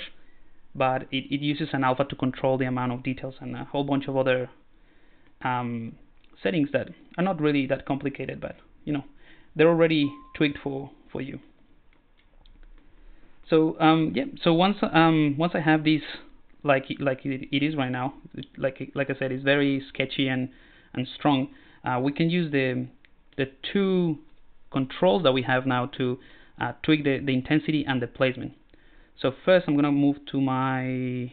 but it, it uses an alpha to control the amount of details and a whole bunch of other um, settings that are not really that complicated, but you know, they're already tweaked for, for you. So um, yeah, so once um, once I have these like like it, it is right now, like like I said, it's very sketchy and and strong. Uh, we can use the the two controls that we have now to uh, tweak the, the intensity and the placement. So first I'm gonna move to my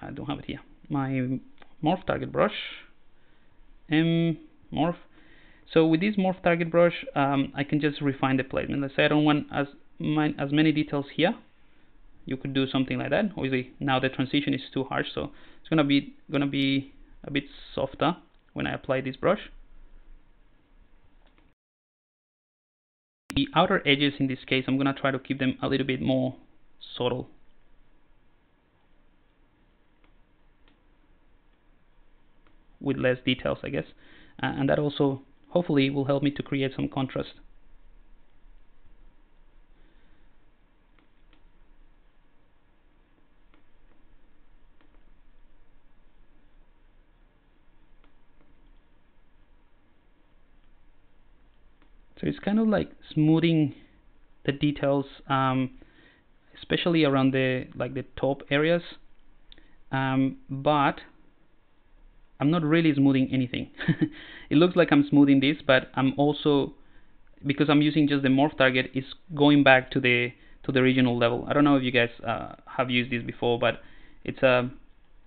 I don't have it here. My morph target brush. M morph. So with this morph target brush um, I can just refine the placement. Let's say I don't want as as many details here. You could do something like that. Obviously now the transition is too harsh so it's gonna be gonna be a bit softer when I apply this brush the outer edges in this case I'm gonna try to keep them a little bit more subtle. With less details I guess. Uh, and that also hopefully will help me to create some contrast It's kind of like smoothing the details, um, especially around the like the top areas. Um, but I'm not really smoothing anything. it looks like I'm smoothing this, but I'm also because I'm using just the morph target, is going back to the to the regional level. I don't know if you guys uh, have used this before, but it's a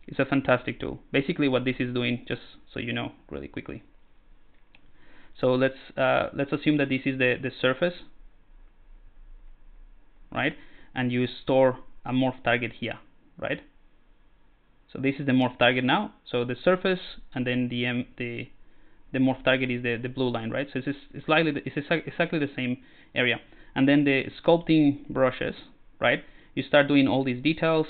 it's a fantastic tool. Basically, what this is doing, just so you know, really quickly. So let's uh, let's assume that this is the the surface, right? And you store a morph target here, right? So this is the morph target now. So the surface and then the um, the the morph target is the the blue line, right? So it's, it's slightly it's exactly the same area. And then the sculpting brushes, right? You start doing all these details,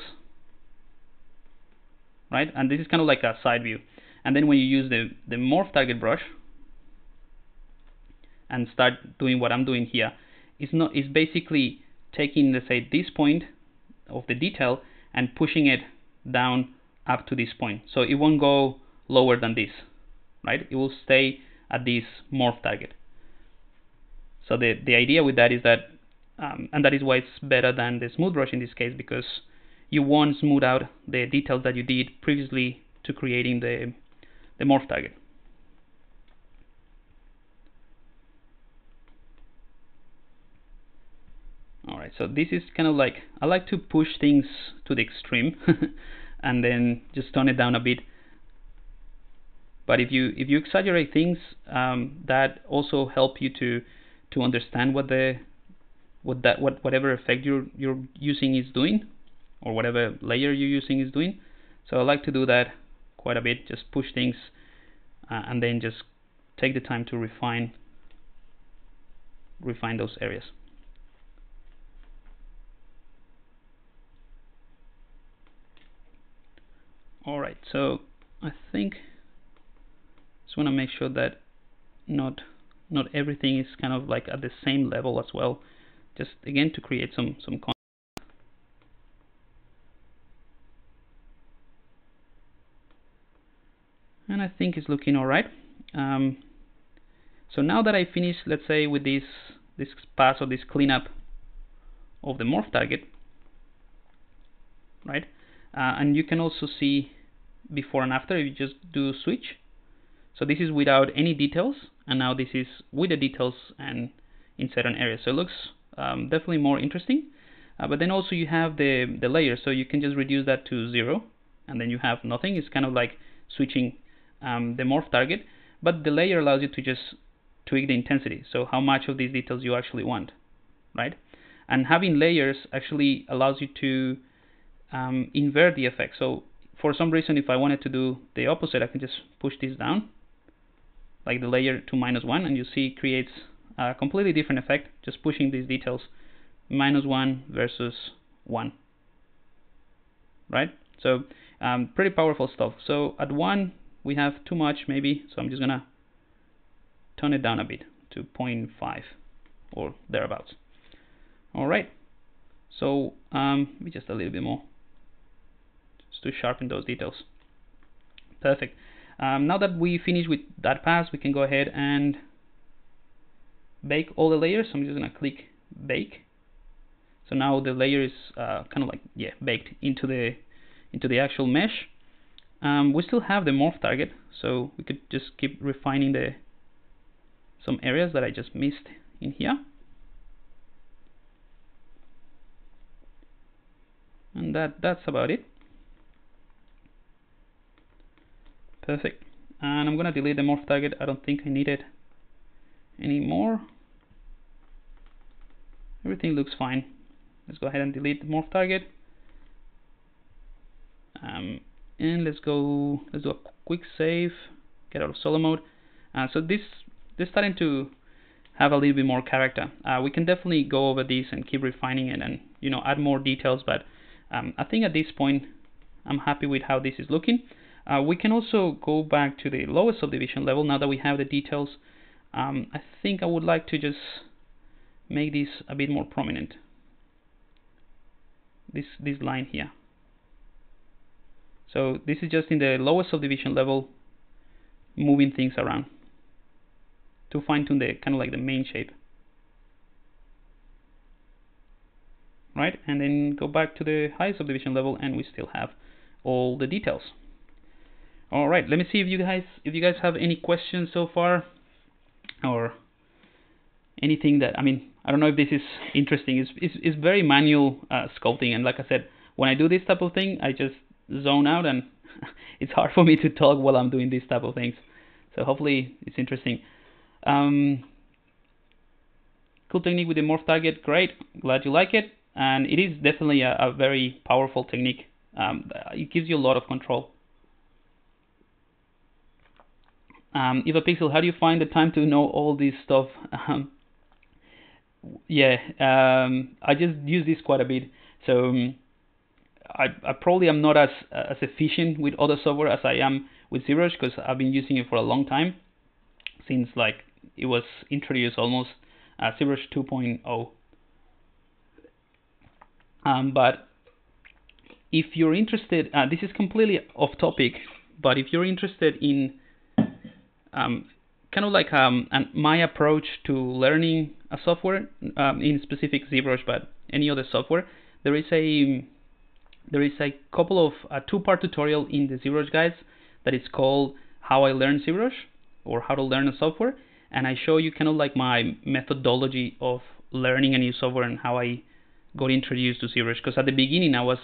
right? And this is kind of like a side view. And then when you use the the morph target brush, and start doing what I'm doing here. It's not. It's basically taking, let's say, this point of the detail and pushing it down up to this point. So it won't go lower than this, right? It will stay at this morph target. So the the idea with that is that, um, and that is why it's better than the smooth brush in this case because you won't smooth out the details that you did previously to creating the the morph target. Alright, so this is kind of like, I like to push things to the extreme and then just tone it down a bit. But if you if you exaggerate things, um, that also help you to to understand what the what that what whatever effect you're you're using is doing, or whatever layer you're using is doing. So I like to do that quite a bit, just push things, uh, and then just take the time to refine refine those areas. Alright, so I think just want to make sure that not not everything is kind of like at the same level as well. Just again to create some some content. And I think it's looking alright. Um, so now that I finish, let's say with this this pass or this cleanup of the morph target, right? Uh, and you can also see before and after you just do switch so this is without any details and now this is with the details and in certain areas. So it looks um, definitely more interesting. Uh, but then also you have the the layer, so you can just reduce that to zero, and then you have nothing. It's kind of like switching um, the morph target, but the layer allows you to just tweak the intensity. So how much of these details you actually want, right? And having layers actually allows you to um, invert the effect. So for some reason, if I wanted to do the opposite, I can just push this down, like the layer to minus one, and you see it creates a completely different effect, just pushing these details minus 1 versus 1 right? So um, pretty powerful stuff. So at 1 we have too much maybe so I'm just gonna turn it down a bit to 0.5 or thereabouts. Alright so um, just a little bit more to sharpen those details perfect um, now that we finish with that pass we can go ahead and bake all the layers so I'm just gonna click bake so now the layer is uh, kind of like yeah baked into the into the actual mesh. Um, we still have the morph target, so we could just keep refining the some areas that I just missed in here. And that that's about it. Perfect. And I'm gonna delete the morph target. I don't think I need it anymore. Everything looks fine. Let's go ahead and delete the morph target. Um, and let's go, let's do a quick save, get out of solo mode. Uh, so this, this starting to have a little bit more character. Uh, we can definitely go over this and keep refining it and, you know, add more details, but um, I think at this point, I'm happy with how this is looking. Uh, we can also go back to the lowest subdivision level now that we have the details. Um, I think I would like to just make this a bit more prominent. This this line here. So this is just in the lowest subdivision level moving things around to fine-tune the kind of like the main shape. Right? And then go back to the highest subdivision level and we still have all the details all right let me see if you guys if you guys have any questions so far or anything that I mean I don't know if this is interesting. It's, it's, it's very manual uh, sculpting, and like I said, when I do this type of thing, I just zone out, and it's hard for me to talk while I'm doing these type of things. So hopefully it's interesting. Um, cool technique with the morph target, great. Glad you like it, and it is definitely a, a very powerful technique. Um, it gives you a lot of control. Um, Eva Pixel, how do you find the time to know all this stuff? Um, yeah, um, I just use this quite a bit. So um, I, I probably am not as as efficient with other software as I am with ZBrush because I've been using it for a long time, since like it was introduced almost uh, ZBrush 2.0. Um, but if you're interested, uh, this is completely off topic, but if you're interested in um, kind of like um, an, my approach to learning a software, um, in specific ZBrush, but any other software, there is a there is a couple of a two-part tutorial in the ZBrush guides that is called How I Learn ZBrush or How to Learn a Software, and I show you kind of like my methodology of learning a new software and how I got introduced to ZBrush. Because at the beginning I was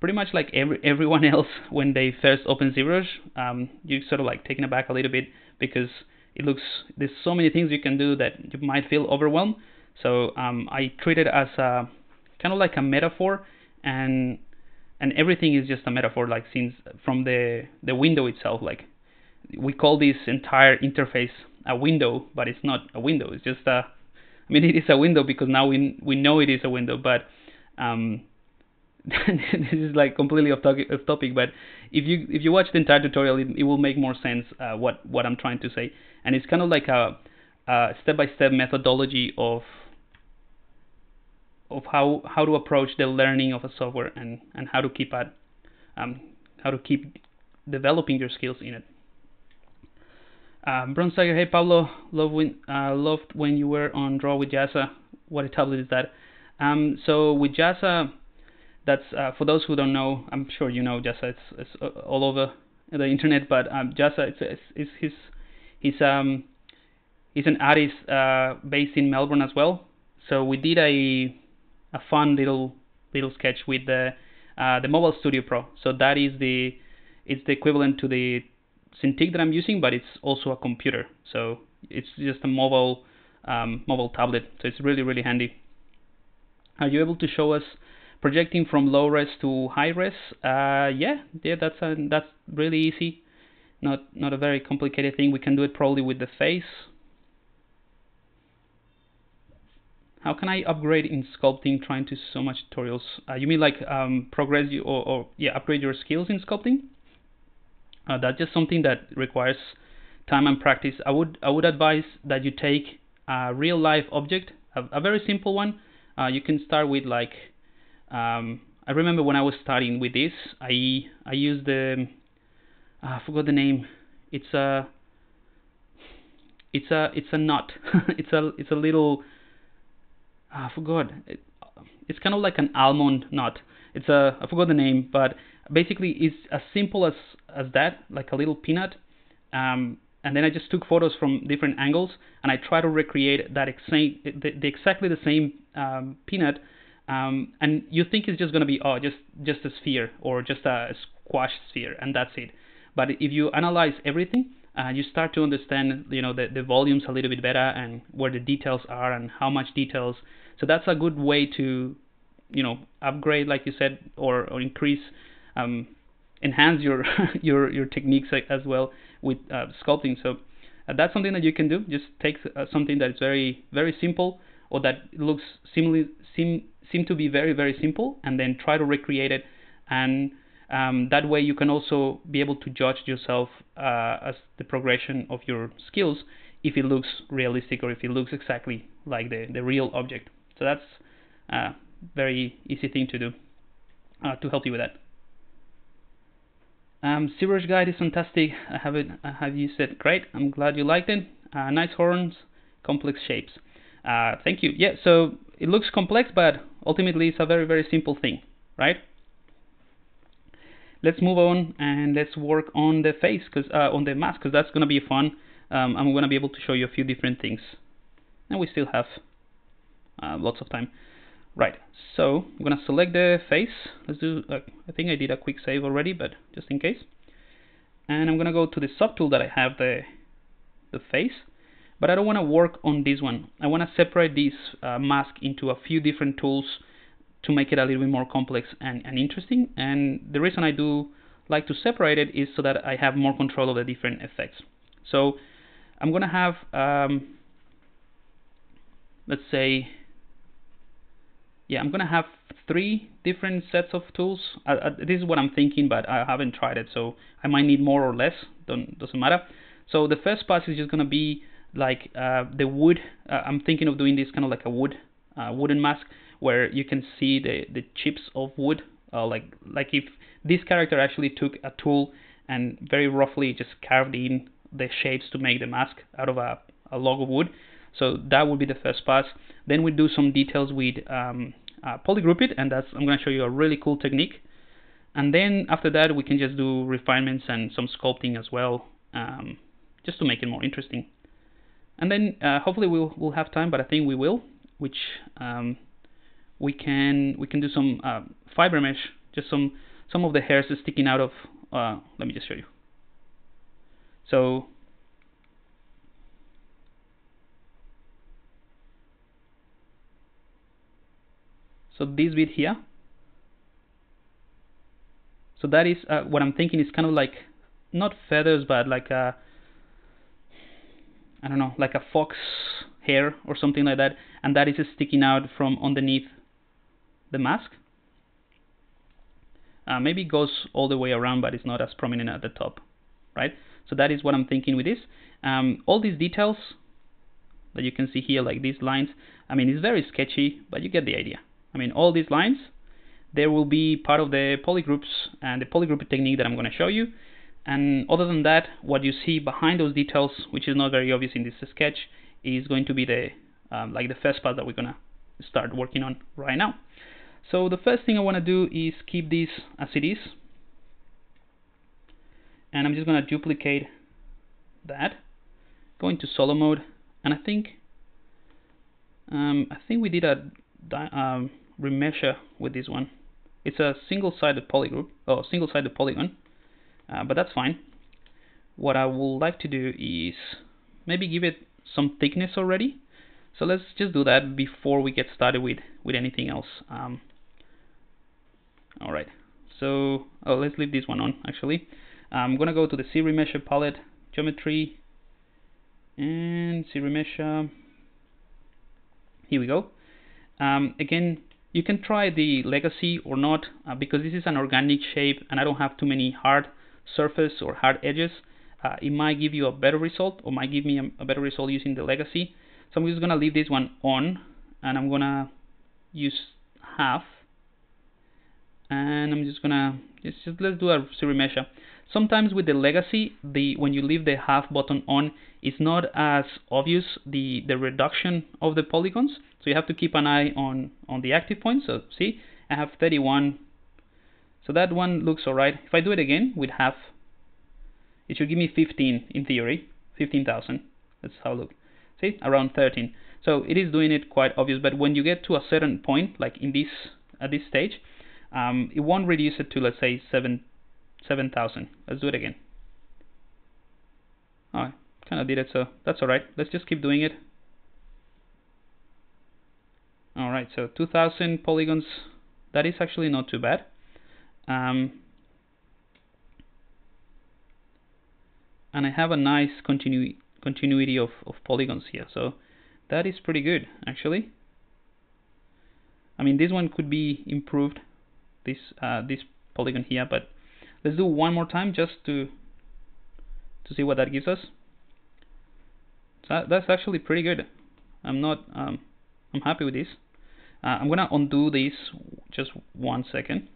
pretty much like every everyone else when they first open ZBrush. Um, you sort of like taken aback a little bit because it looks there's so many things you can do that you might feel overwhelmed. So um, I treat it as a kind of like a metaphor, and and everything is just a metaphor. Like since from the the window itself, like we call this entire interface a window, but it's not a window. It's just a I mean, it is a window because now we we know it is a window, but um, this is like completely off topic, off topic. But if you if you watch the entire tutorial, it, it will make more sense uh, what what I'm trying to say and it's kind of like a, a step-by-step methodology of of how how to approach the learning of a software and and how to keep at um, how to keep developing your skills in it. Uh, Bronze Tiger, hey Pablo, love when uh, loved when you were on Draw with Jazza. What a tablet is that? Um, so with Jazza, that's uh, for those who don't know. I'm sure you know Jazza. It's, it's all over the internet, but um, Jazza it's, it's, it's his He's um he's an artist uh, based in Melbourne as well. So we did a a fun little little sketch with the uh, the Mobile Studio Pro. So that is the it's the equivalent to the Cintiq that I'm using, but it's also a computer. So it's just a mobile um, mobile tablet. So it's really really handy. Are you able to show us projecting from low res to high res? Uh, yeah, yeah, that's a, that's really easy. Not not a very complicated thing. We can do it probably with the face. How can I upgrade in sculpting? Trying to so much tutorials. Uh, you mean like um, progress you or, or, yeah upgrade your skills in sculpting? Uh, that's just something that requires time and practice. I would I would advise that you take a real life object, a, a very simple one. Uh, you can start with like um, I remember when I was starting with this, I I used the uh, I forgot the name. It's a it's a it's a nut. it's a it's a little I forgot. It, it's kind of like an almond nut. It's a I forgot the name, but basically it's as simple as as that, like a little peanut. Um, and then I just took photos from different angles and I try to recreate that exact the, the exactly the same um, peanut. Um, and you think it's just going to be oh just just a sphere or just a squash sphere and that's it. But if you analyze everything, uh, you start to understand you know the, the volumes a little bit better and where the details are and how much details. So that's a good way to you know upgrade like you said or, or increase um, enhance your your your techniques as well with uh, sculpting. So uh, that's something that you can do. Just take uh, something that's very very simple or that looks seemingly seem seem to be very very simple and then try to recreate it and um, that way you can also be able to judge yourself uh, as the progression of your skills if it looks realistic or if it looks exactly like the, the real object. So that's a very easy thing to do uh, to help you with that. Um, ZBrush Guide is fantastic. I have it. I have used it. Great. I'm glad you liked it. Uh, nice horns, complex shapes. Uh, thank you. Yeah. So it looks complex, but ultimately it's a very very simple thing, right? let's move on and let's work on the face, cause uh, on the mask, because that's gonna be fun. Um, I'm gonna be able to show you a few different things, and we still have uh, lots of time. Right, so I'm gonna select the face. Let's do. Uh, I think I did a quick save already, but just in case. And I'm gonna go to the subtool that I have the the face, but I don't want to work on this one. I want to separate this uh, mask into a few different tools to make it a little bit more complex and, and interesting. And the reason I do like to separate it is so that I have more control of the different effects. So I'm going to have, um, let's say, yeah, I'm going to have three different sets of tools. Uh, uh, this is what I'm thinking, but I haven't tried it, so I might need more or less. Don't, doesn't matter. So the first pass is just going to be like uh, the wood. Uh, I'm thinking of doing this kind of like a wood, uh, wooden mask where you can see the, the chips of wood, uh, like like if this character actually took a tool and very roughly just carved in the shapes to make the mask out of a, a log of wood. So that would be the first pass. Then we do some details with um, uh, polygroup it, and that's I'm going to show you a really cool technique. And then after that, we can just do refinements and some sculpting as well, um, just to make it more interesting. And then uh, hopefully we'll we'll have time, but I think we will, which um, we can we can do some uh, fiber mesh, just some some of the hairs sticking out of. Uh, let me just show you. So so this bit here. So that is uh, what I'm thinking is kind of like not feathers, but like a I don't know, like a fox hair or something like that, and that is sticking out from underneath the mask. Uh, maybe it goes all the way around, but it's not as prominent at the top, right? So that is what I'm thinking with this. Um, all these details that you can see here, like these lines, I mean, it's very sketchy, but you get the idea. I mean, all these lines, there will be part of the polygroups and the polygroup technique that I'm going to show you. And other than that, what you see behind those details, which is not very obvious in this sketch, is going to be the um, like the first part that we're going to start working on right now. So the first thing I want to do is keep this as it is. And I'm just going to duplicate that. Go into solo mode and I think um, I think we did a um, remeasure with this one. It's a single-sided polygroup or single-sided polygon, uh, but that's fine. What I would like to do is maybe give it some thickness already. So let's just do that before we get started with with anything else. Um, all right. So oh, let's leave this one on actually. I'm gonna go to the ZRemesher palette, geometry, and ZRemesher. Here we go. Um, again, you can try the legacy or not uh, because this is an organic shape and I don't have too many hard surface or hard edges. Uh, it might give you a better result or might give me a, a better result using the legacy. So I'm just gonna leave this one on and I'm gonna use half and I'm just gonna just, just let's do a ZRemesher. Sometimes with the legacy, the when you leave the half button on, it's not as obvious the the reduction of the polygons. So you have to keep an eye on on the active points. So see, I have 31. So that one looks alright. If I do it again with half, it should give me 15 in theory, 15,000. That's how it looks. See, around 13. So it is doing it quite obvious. But when you get to a certain point, like in this at this stage, um, it won't reduce it to let's say 7 7,000. Let's do it again. I kind of did it, so that's alright. Let's just keep doing it. Alright, so 2,000 polygons. That is actually not too bad. Um, and I have a nice continu continuity of, of polygons here, so that is pretty good, actually. I mean, this one could be improved, this uh, this polygon here, but Let's do one more time just to to see what that gives us. So that's actually pretty good. I'm not um, I'm happy with this. Uh, I'm gonna undo this just one second,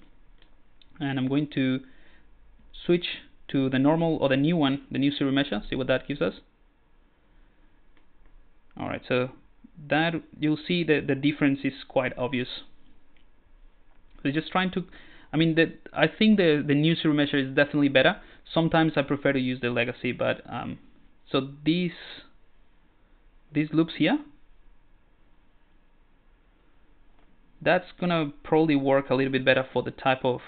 and I'm going to switch to the normal or the new one, the new ZRemesher. See what that gives us. All right, so that you'll see that the difference is quite obvious. So just trying to I mean, the, I think the the new ZRemesher is definitely better. Sometimes I prefer to use the legacy, but um, so these these loops here, that's gonna probably work a little bit better for the type of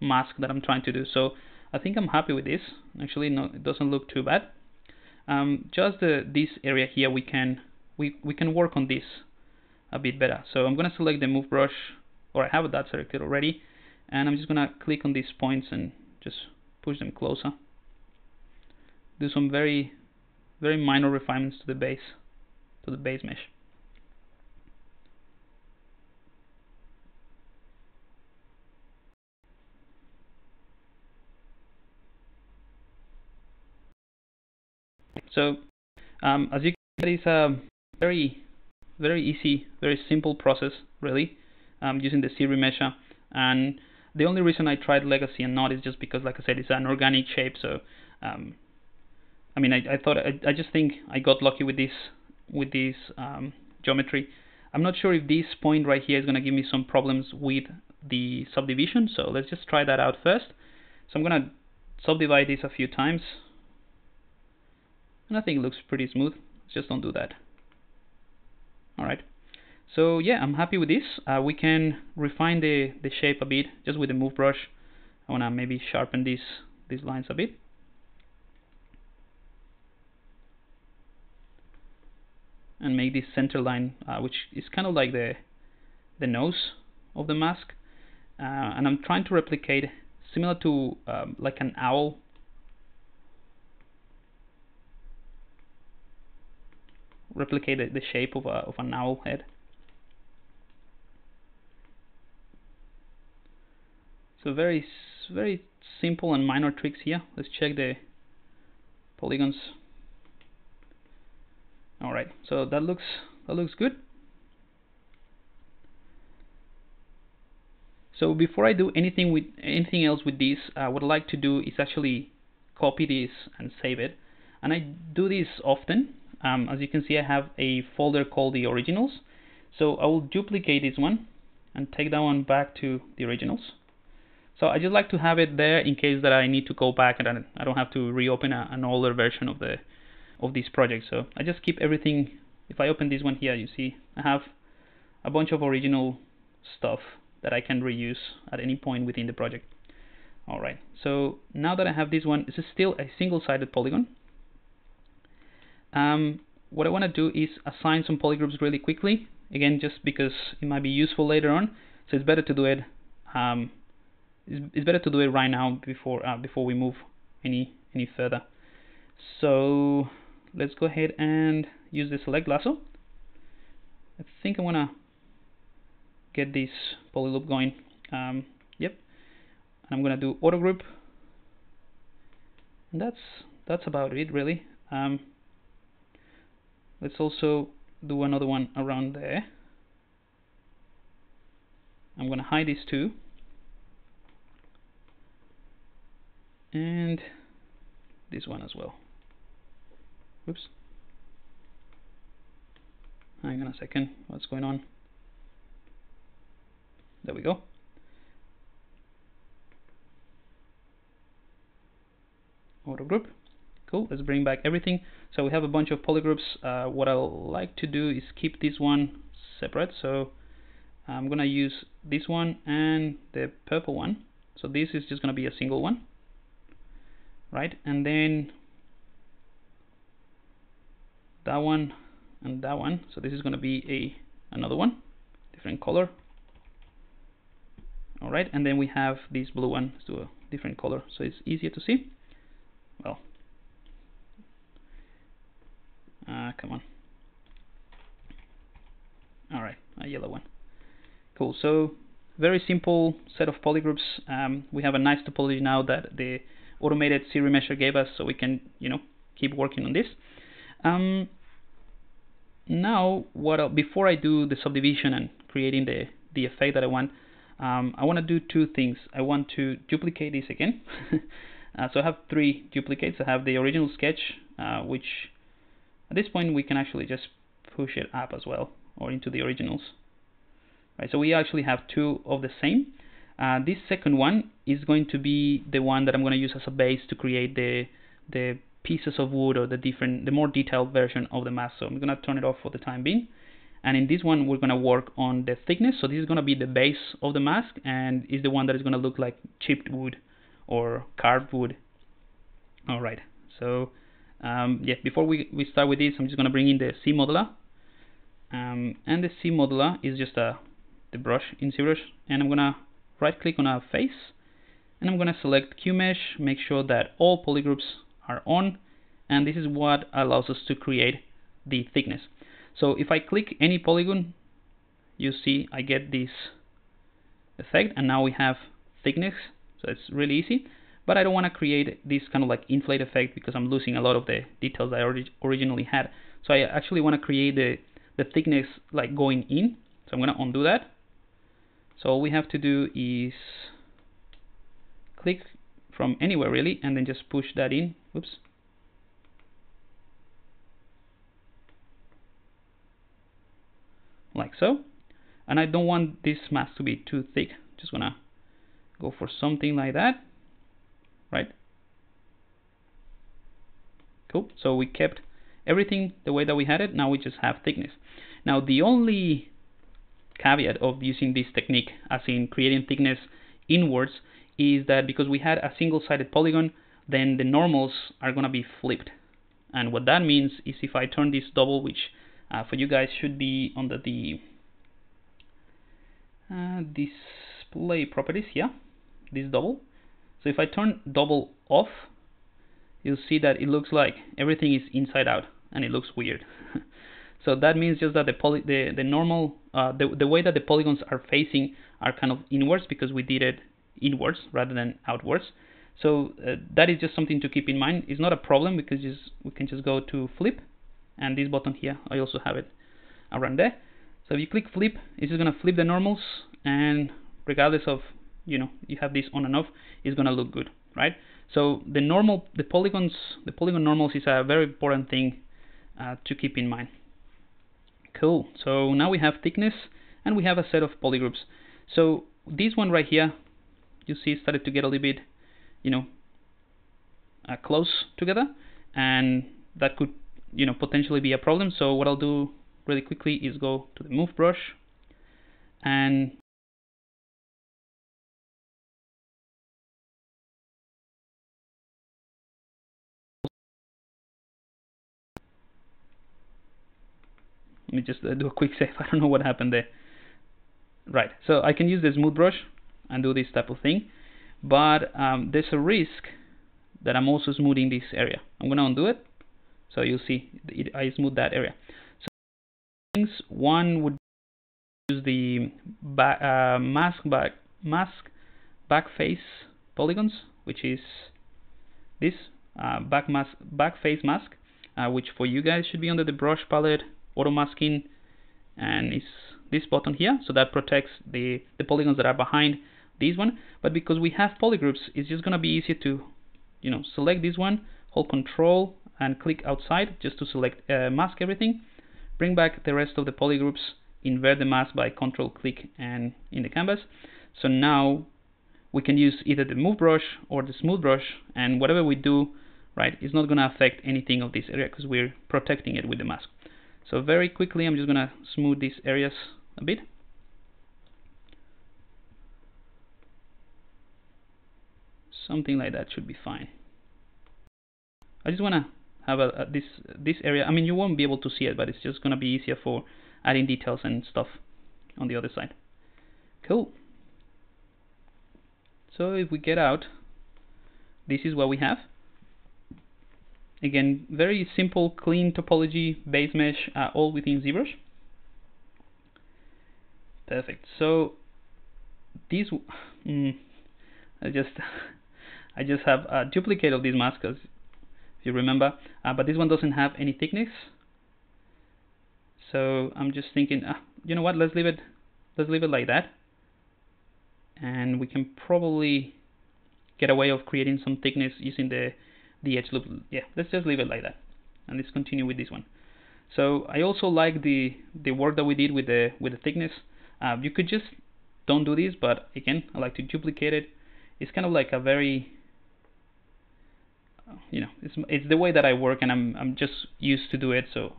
mask that I'm trying to do. So I think I'm happy with this. Actually, no, it doesn't look too bad. Um, just the this area here, we can we we can work on this a bit better. So I'm gonna select the move brush, or I have that selected already and I'm just gonna click on these points and just push them closer do some very very minor refinements to the base to the base mesh so um, as you can see it's a very very easy very simple process really um, using the ZRemesher and the only reason I tried Legacy and not is just because, like I said, it's an organic shape. So, um, I mean, I, I thought I, I, just think I got lucky with this with this um, geometry. I'm not sure if this point right here is going to give me some problems with the subdivision. So let's just try that out first. So I'm going to subdivide this a few times. And I think it looks pretty smooth. just don't do that. Alright. So yeah, I'm happy with this. Uh, we can refine the, the shape a bit just with the move brush. I want to maybe sharpen these, these lines a bit. And make this center line, uh, which is kind of like the, the nose of the mask. Uh, and I'm trying to replicate similar to um, like an owl replicate the shape of, a, of an owl head. So very, very simple and minor tricks here. Let's check the polygons. All right, so that looks that looks good. So before I do anything with anything else with this, uh, what I like to do is actually copy this and save it. And I do this often. Um, as you can see, I have a folder called the originals. So I will duplicate this one and take that one back to the originals. So I just like to have it there in case that I need to go back and I don't have to reopen a, an older version of the of this project. So I just keep everything. If I open this one here, you see I have a bunch of original stuff that I can reuse at any point within the project. Alright, so now that I have this one, this is still a single-sided polygon. Um, what I want to do is assign some polygroups really quickly, again just because it might be useful later on, so it's better to do it um, it's, it's, better to do it right now before uh, before we move any any further. So let's go ahead and use the select lasso. I think I want to get this poly loop going. Um, yep, and I'm gonna do auto group. And that's that's about it really. Um, let's also do another one around there. I'm gonna hide these two and this one as well. Oops. Hang on a second, what's going on? There we go. Auto group. Cool, let's bring back everything. So we have a bunch of polygroups. Uh, what I like to do is keep this one separate. So I'm gonna use this one and the purple one. So this is just gonna be a single one, right? And then that one and that one. So this is gonna be a another one, different color. All right, and then we have this blue one, to a different color, so it's easier to see. Well, ah, come on. All right, a yellow one. Cool. So very simple set of polygroups. Um, we have a nice topology now that the automated ZRemesher gave us, so we can you know keep working on this. Um, now, what before I do the subdivision and creating the the effect that I want, um, I want to do two things. I want to duplicate this again. uh, so I have three duplicates. I have the original sketch, uh, which at this point we can actually just push it up as well, or into the originals. Right, so we actually have two of the same. Uh, this second one is going to be the one that I'm going to use as a base to create the the pieces of wood or the different, the more detailed version of the mask. So I'm going to turn it off for the time being. And in this one, we're going to work on the thickness. So this is going to be the base of the mask and is the one that is going to look like chipped wood or carved wood. All right. So um, yeah, before we, we start with this, I'm just going to bring in the ZModeler. Um, and the ZModeler is just a, the brush in ZBrush. And I'm going to right click on our face. And I'm going to select QMesh, make sure that all polygroups are on. And this is what allows us to create the thickness. So if I click any polygon, you see I get this effect and now we have thickness. So it's really easy. But I don't want to create this kind of like inflate effect because I'm losing a lot of the details I orig originally had. So I actually want to create the, the thickness like going in. So I'm going to undo that. So all we have to do is click from anywhere really and then just push that in. Oops. like so. And I don't want this mask to be too thick. Just gonna go for something like that, right? Cool. So we kept everything the way that we had it. Now we just have thickness. Now the only caveat of using this technique, as in creating thickness inwards, is that because we had a single-sided polygon, then the normals are gonna be flipped. And what that means is if I turn this double, which uh, for you guys should be under the uh, display properties yeah this double so if I turn double off you'll see that it looks like everything is inside out and it looks weird. So that means just that the poly the, the normal uh, the, the way that the polygons are facing are kind of inwards because we did it inwards rather than outwards. So uh, that is just something to keep in mind. It's not a problem because just, we can just go to flip and this button here I also have it around there. So if you click flip it's just gonna flip the normals and regardless of you know you have this on and off it's gonna look good right? So the normal the polygons the polygon normals is a very important thing uh, to keep in mind. Cool. So now we have thickness and we have a set of polygroups. So this one right here you see started to get a little bit you know uh, close together and that could you know potentially be a problem. So what I'll do really quickly is go to the move brush and let me just uh, do a quick save. I don't know what happened there. Right, so I can use the smooth brush and do this type of thing, but um, there's a risk that I'm also smoothing this area. I'm gonna undo it, so you'll see it, I smooth that area. So things one would use the back, uh, mask back mask back face polygons, which is this uh, back mask back face mask, uh, which for you guys should be under the brush palette auto masking, and it's this button here, so that protects the the polygons that are behind this one. But because we have polygroups, it's just gonna be easier to you know select this one, hold Control and click outside just to select uh, mask everything. Bring back the rest of the polygroups, invert the mask by Control click and in the canvas. So now we can use either the move brush or the smooth brush and whatever we do right it's not going to affect anything of this area because we're protecting it with the mask so very quickly I'm just going to smooth these areas a bit. Something like that should be fine. I just want to have a, a, this this area I mean you won't be able to see it but it's just gonna be easier for adding details and stuff on the other side. Cool. So if we get out this is what we have again very simple clean topology base mesh uh, all within ZBrush perfect. So these mm, I just I just have a duplicate of these masks if you remember. Uh, but this one doesn't have any thickness. So I'm just thinking ah, you know what? Let's leave it let's leave it like that. And we can probably get a way of creating some thickness using the the edge loop. Yeah let's just leave it like that. And let's continue with this one. So I also like the the work that we did with the with the thickness. Uh, you could just don't do this but again I like to duplicate it. It's kind of like a very you know, it's it's the way that I work, and I'm I'm just used to do it. So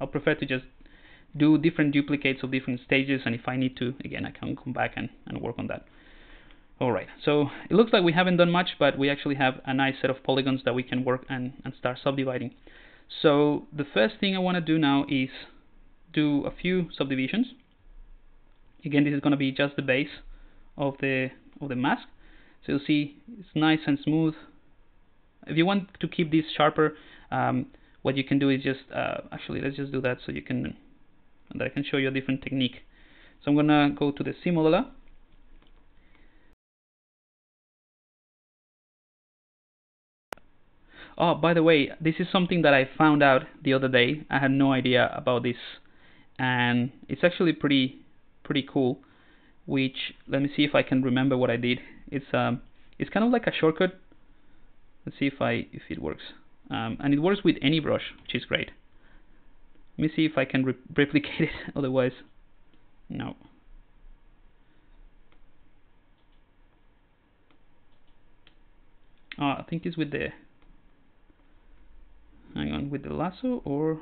I'll prefer to just do different duplicates of different stages, and if I need to, again, I can come back and, and work on that. Alright, so it looks like we haven't done much, but we actually have a nice set of polygons that we can work and, and start subdividing. So the first thing I want to do now is do a few subdivisions. Again, this is going to be just the base of the of the mask. So you'll see it's nice and smooth if you want to keep this sharper, um, what you can do is just, uh, actually let's just do that so you can, that I can show you a different technique. So I'm gonna go to the ZModeler. Oh, by the way, this is something that I found out the other day. I had no idea about this, and it's actually pretty, pretty cool. Which let me see if I can remember what I did. It's um, it's kind of like a shortcut Let's see if I if it works. Um, and it works with any brush, which is great. Let me see if I can re replicate it. Otherwise, no. Oh, I think it's with the. Hang on, with the lasso or.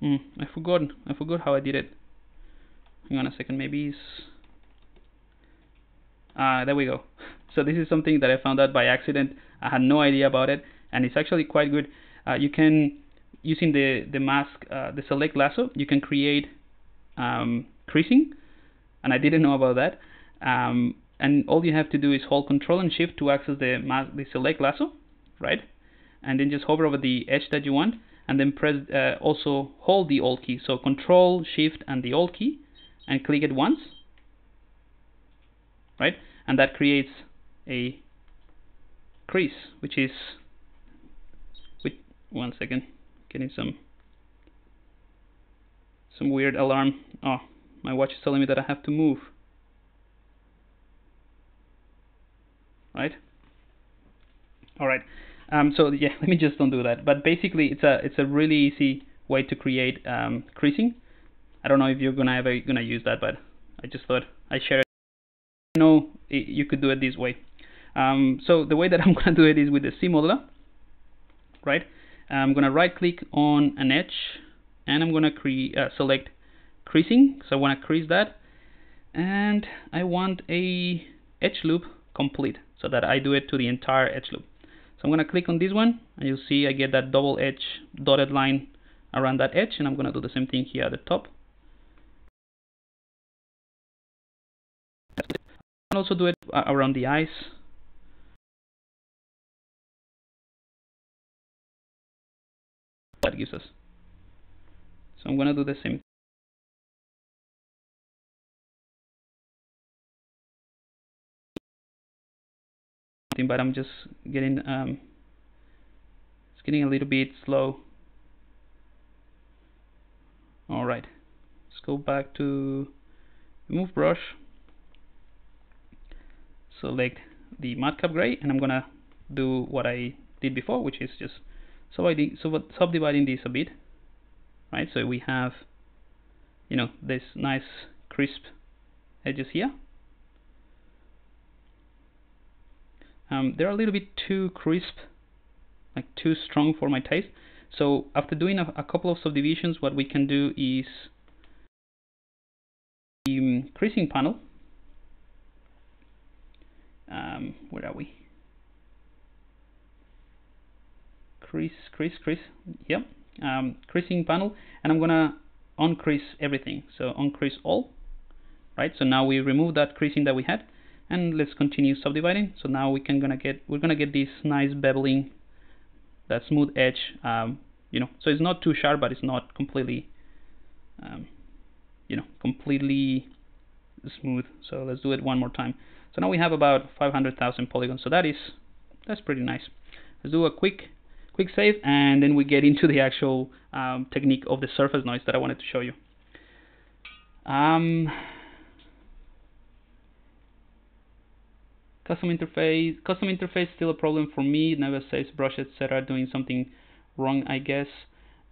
Hmm, I forgot. I forgot how I did it hang on a second maybe it's... ah there we go so this is something that I found out by accident I had no idea about it and it's actually quite good uh, you can using the the mask uh, the select lasso you can create um, creasing and I didn't know about that um, and all you have to do is hold control and shift to access the the select lasso right? And then just hover over the edge that you want and then press uh, also hold the alt key. So control shift and the alt key and click it once right? And that creates a crease which is wait one second getting some some weird alarm. Oh my watch is telling me that I have to move right alright um, so yeah let me just undo that but basically it's a it's a really easy way to create um, creasing I don't know if you're gonna ever gonna use that, but I just thought I share it. know you could do it this way. Um, so the way that I'm going to do it is with the ZModeler, right? I'm going to right click on an edge and I'm going to cre uh, select creasing. So I want to crease that and I want a edge loop complete so that I do it to the entire edge loop. So I'm going to click on this one and you'll see I get that double edge dotted line around that edge and I'm going to do the same thing here at the top. can also do it uh, around the eyes. That gives us. So I'm going to do the same but I'm just getting um, it's getting a little bit slow. All right, let's go back to move brush. Select the matcap gray and I'm gonna do what I did before which is just subdividing this a bit right? So we have you know this nice crisp edges here um, they're a little bit too crisp like too strong for my taste so after doing a, a couple of subdivisions what we can do is the um, creasing panel um, where are we? Crease, crease, crease. Yep. Um, creasing panel, and I'm gonna uncrease everything. So uncrease all. Right. So now we remove that creasing that we had, and let's continue subdividing. So now we can gonna get we're gonna get this nice beveling, that smooth edge. Um, you know, so it's not too sharp, but it's not completely, um, you know, completely smooth. So let's do it one more time. So now we have about 500,000 polygons. So that is that's pretty nice. Let's do a quick quick save and then we get into the actual um, technique of the surface noise that I wanted to show you. Um, custom interface custom interface still a problem for me. Never saves brushes etc. Doing something wrong I guess.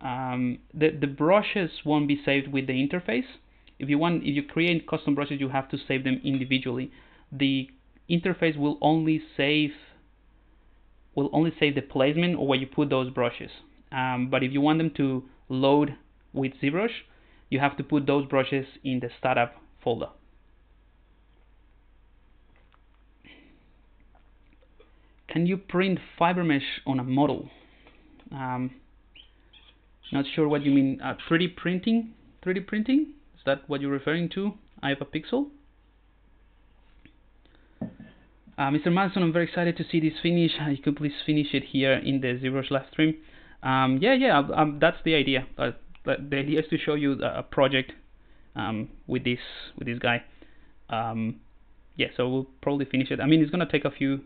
Um, the the brushes won't be saved with the interface. If you want if you create custom brushes you have to save them individually the interface will only save will only save the placement or where you put those brushes. Um, but if you want them to load with ZBrush, you have to put those brushes in the startup folder. Can you print fiber mesh on a model? Um, not sure what you mean. Uh, 3D printing? 3D printing? Is that what you're referring to? I have a pixel? Uh, Mr. Manson, I'm very excited to see this finish. Uh, you could please finish it here in the ZBrush live stream. Um, yeah, yeah, um, um that's the idea. Uh, the idea is to show you a project um, with this with this guy. Um, yeah, so we'll probably finish it. I mean, it's gonna take a few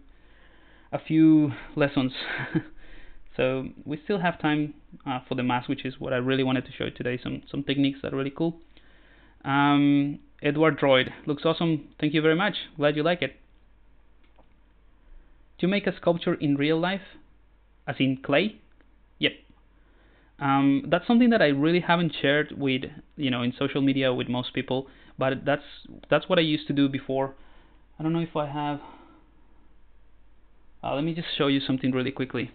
a few lessons. so we still have time uh, for the mask, which is what I really wanted to show today. Some some techniques that are really cool. Um, Edward Droid looks awesome. Thank you very much. Glad you like it to make a sculpture in real life, as in clay? Yep. Um, that's something that I really haven't shared with, you know, in social media with most people, but that's that's what I used to do before. I don't know if I have. Uh, let me just show you something really quickly.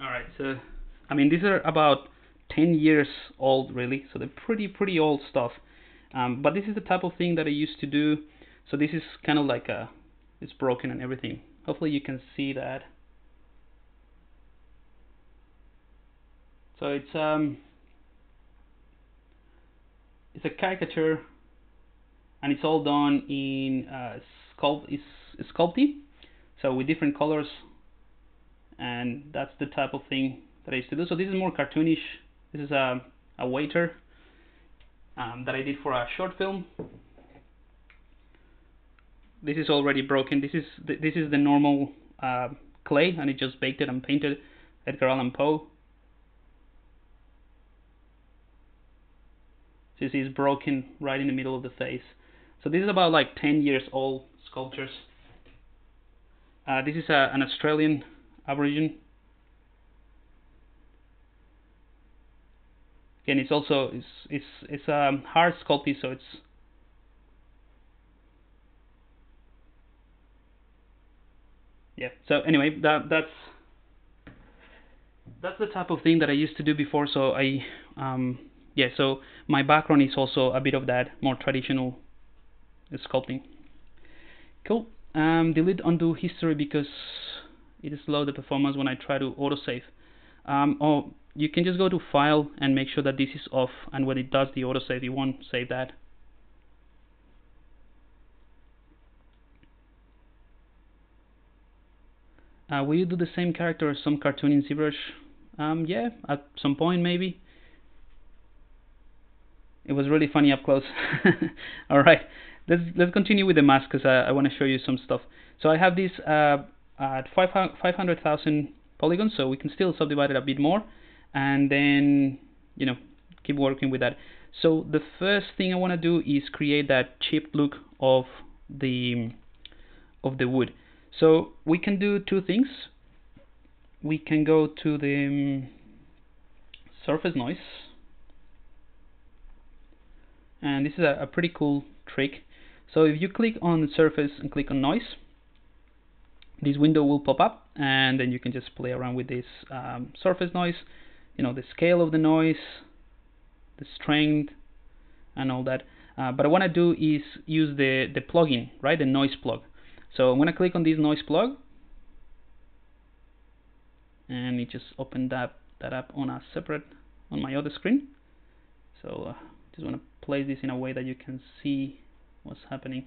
All right, so, I mean, these are about 10 years old, really. So they're pretty, pretty old stuff. Um, but this is the type of thing that I used to do. So this is kind of like a, it's broken and everything. Hopefully you can see that. So it's um, it's a caricature, and it's all done in uh, sculpt is Sculpey. So with different colors and that's the type of thing that I used to do. So this is more cartoonish. This is a, a waiter um, that I did for a short film. This is already broken. This is the, this is the normal uh, clay, and it just baked it and painted Edgar Allan Poe. This is broken right in the middle of the face. So this is about like 10 years old sculptures. Uh, this is a, an Australian Aboriginal Again, it's also it's it's it's a hard sculpting, so it's yeah. So anyway, that that's that's the type of thing that I used to do before. So I um yeah. So my background is also a bit of that more traditional sculpting. Cool. Um, delete undo history because it slows the performance when I try to autosave. Um, or you can just go to file and make sure that this is off and when it does the autosave you won't save that. Uh, will you do the same character as some cartoon in ZBrush? Um, yeah, at some point maybe. It was really funny up close. Alright, let's let's continue with the mask because I, I want to show you some stuff. So I have this uh, at 500,000 polygons, so we can still subdivide it a bit more, and then you know keep working with that. So the first thing I want to do is create that chipped look of the of the wood. So we can do two things. We can go to the um, surface noise, and this is a, a pretty cool trick. So if you click on the surface and click on noise, this window will pop up and then you can just play around with this um, surface noise, you know, the scale of the noise, the strength and all that. Uh, but what I want to do is use the, the plugin, right, the noise plug. So I'm going to click on this noise plug and it just opened that, that up on a separate, on my other screen. So uh, just want to place this in a way that you can see what's happening.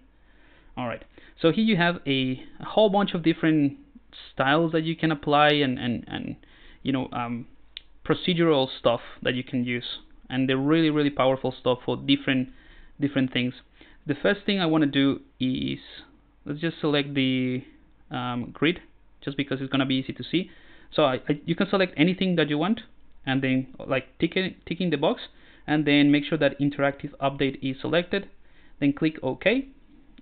Alright, so here you have a, a, whole bunch of different styles that you can apply and, and, and you know, um, procedural stuff that you can use. And they're really, really powerful stuff for different, different things. The first thing I want to do is, let's just select the um, grid, just because it's going to be easy to see. So I, I, you can select anything that you want, and then like ticking, ticking the box, and then make sure that interactive update is selected. Then click OK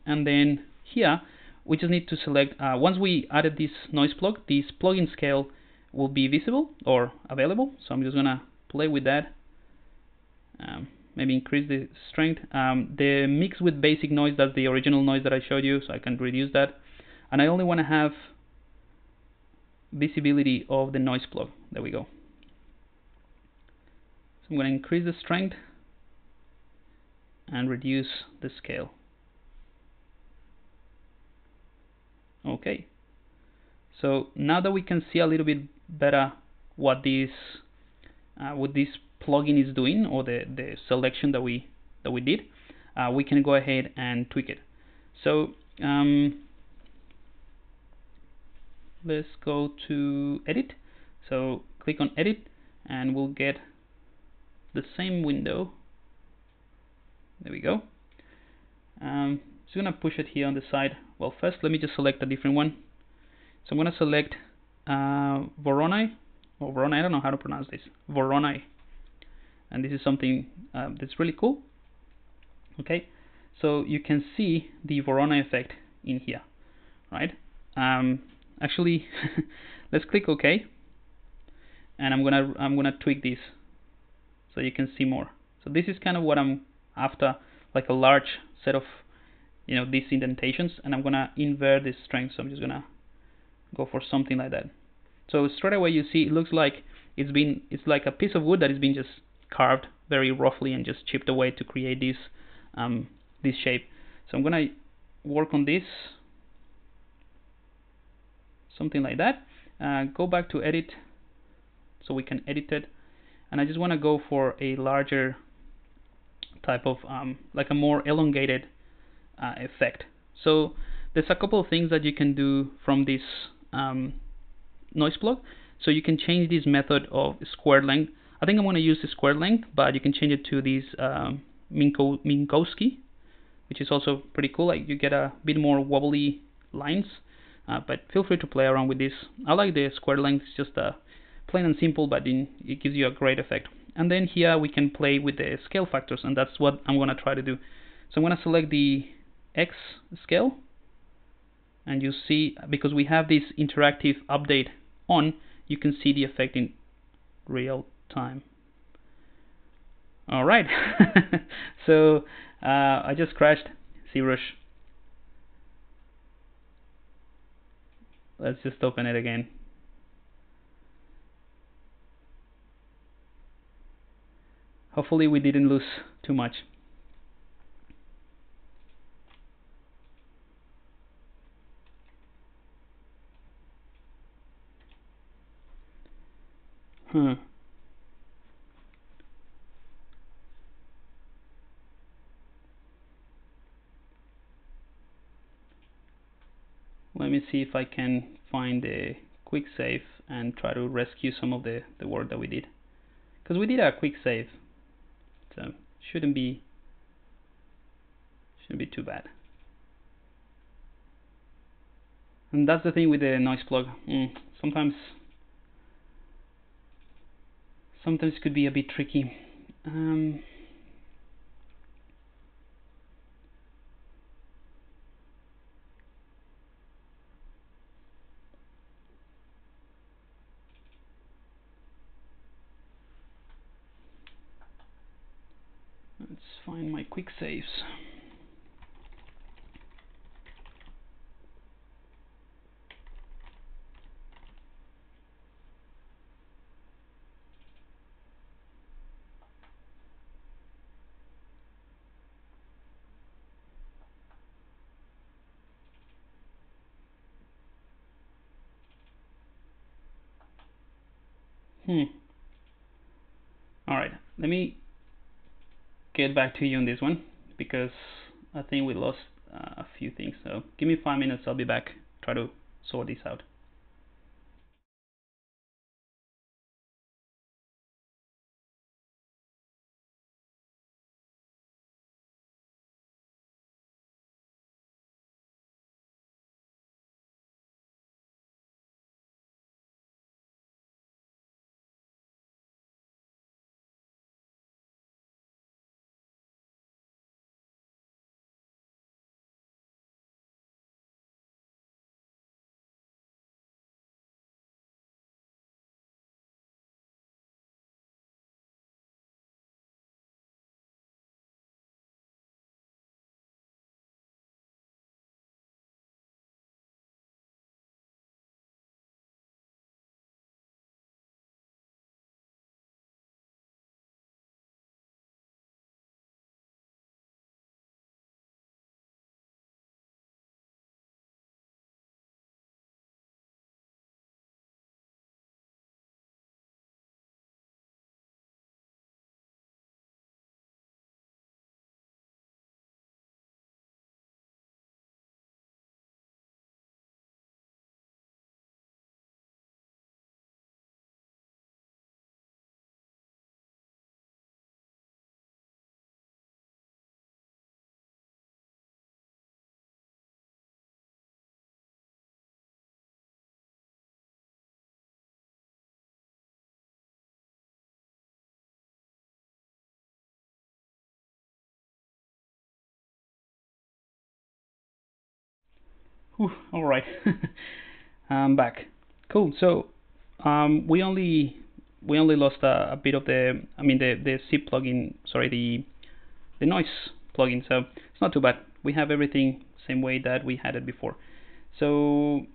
and then here we just need to select uh, once we added this noise plug this plugin scale will be visible or available. So I'm just gonna play with that. Um, maybe increase the strength. Um, the mix with basic noise that's the original noise that I showed you so I can reduce that. And I only want to have visibility of the noise plug there we go. So I'm to increase the strength and reduce the scale. Okay. So now that we can see a little bit better what this uh, what this plugin is doing or the the selection that we that we did uh, we can go ahead and tweak it. So um, let's go to edit. So click on edit and we'll get the same window. There we go. Um, just gonna push it here on the side. Well first let me just select a different one. So I'm gonna select uh, Voronoi? Or Voronoi I don't know how to pronounce this. Voronoi. And this is something uh, that's really cool. Okay? So you can see the Voronoi effect in here right? Um, actually let's click OK. And I'm gonna I'm gonna tweak this so you can see more. So this is kind of what I'm after like a large set of you know these indentations. And I'm gonna invert this strength so I'm just gonna go for something like that. So straight away you see it looks like it's been it's like a piece of wood that has been just carved very roughly and just chipped away to create this um, this shape. So I'm gonna work on this something like that. Uh, go back to edit so we can edit it. And I just want to go for a larger type of um, like a more elongated uh, effect. So there's a couple of things that you can do from this um, noise plug. So you can change this method of square length. I think I'm going to use the square length, but you can change it to this um, Minko Minkowski, which is also pretty cool. Like you get a bit more wobbly lines, uh, but feel free to play around with this. I like the square length, it's just uh, plain and simple, but it gives you a great effect. and then here we can play with the scale factors and that's what I'm gonna try to do so I'm gonna select the X scale and you see because we have this interactive update on you can see the effect in real time. Alright so uh, I just crashed ZBrush let's just open it again. Hopefully we didn't lose too much Hmm. Let me see if I can find a quick save and try to rescue some of the, the work that we did. Because we did a quick save. So shouldn't be shouldn't be too bad. And that's the thing with the noise plug. Mm, sometimes sometimes could be a bit tricky. Um, let's find my quick saves. Hmm. Alright, let me get back to you on this one because I think we lost uh, a few things. So give me five minutes, I'll be back, try to sort this out. All right, I'm back. Cool. So um, we only we only lost a, a, bit of the I mean the the zip plugin. Sorry, the the noise plugin. So it's not too bad. We have everything same way that we had it before. So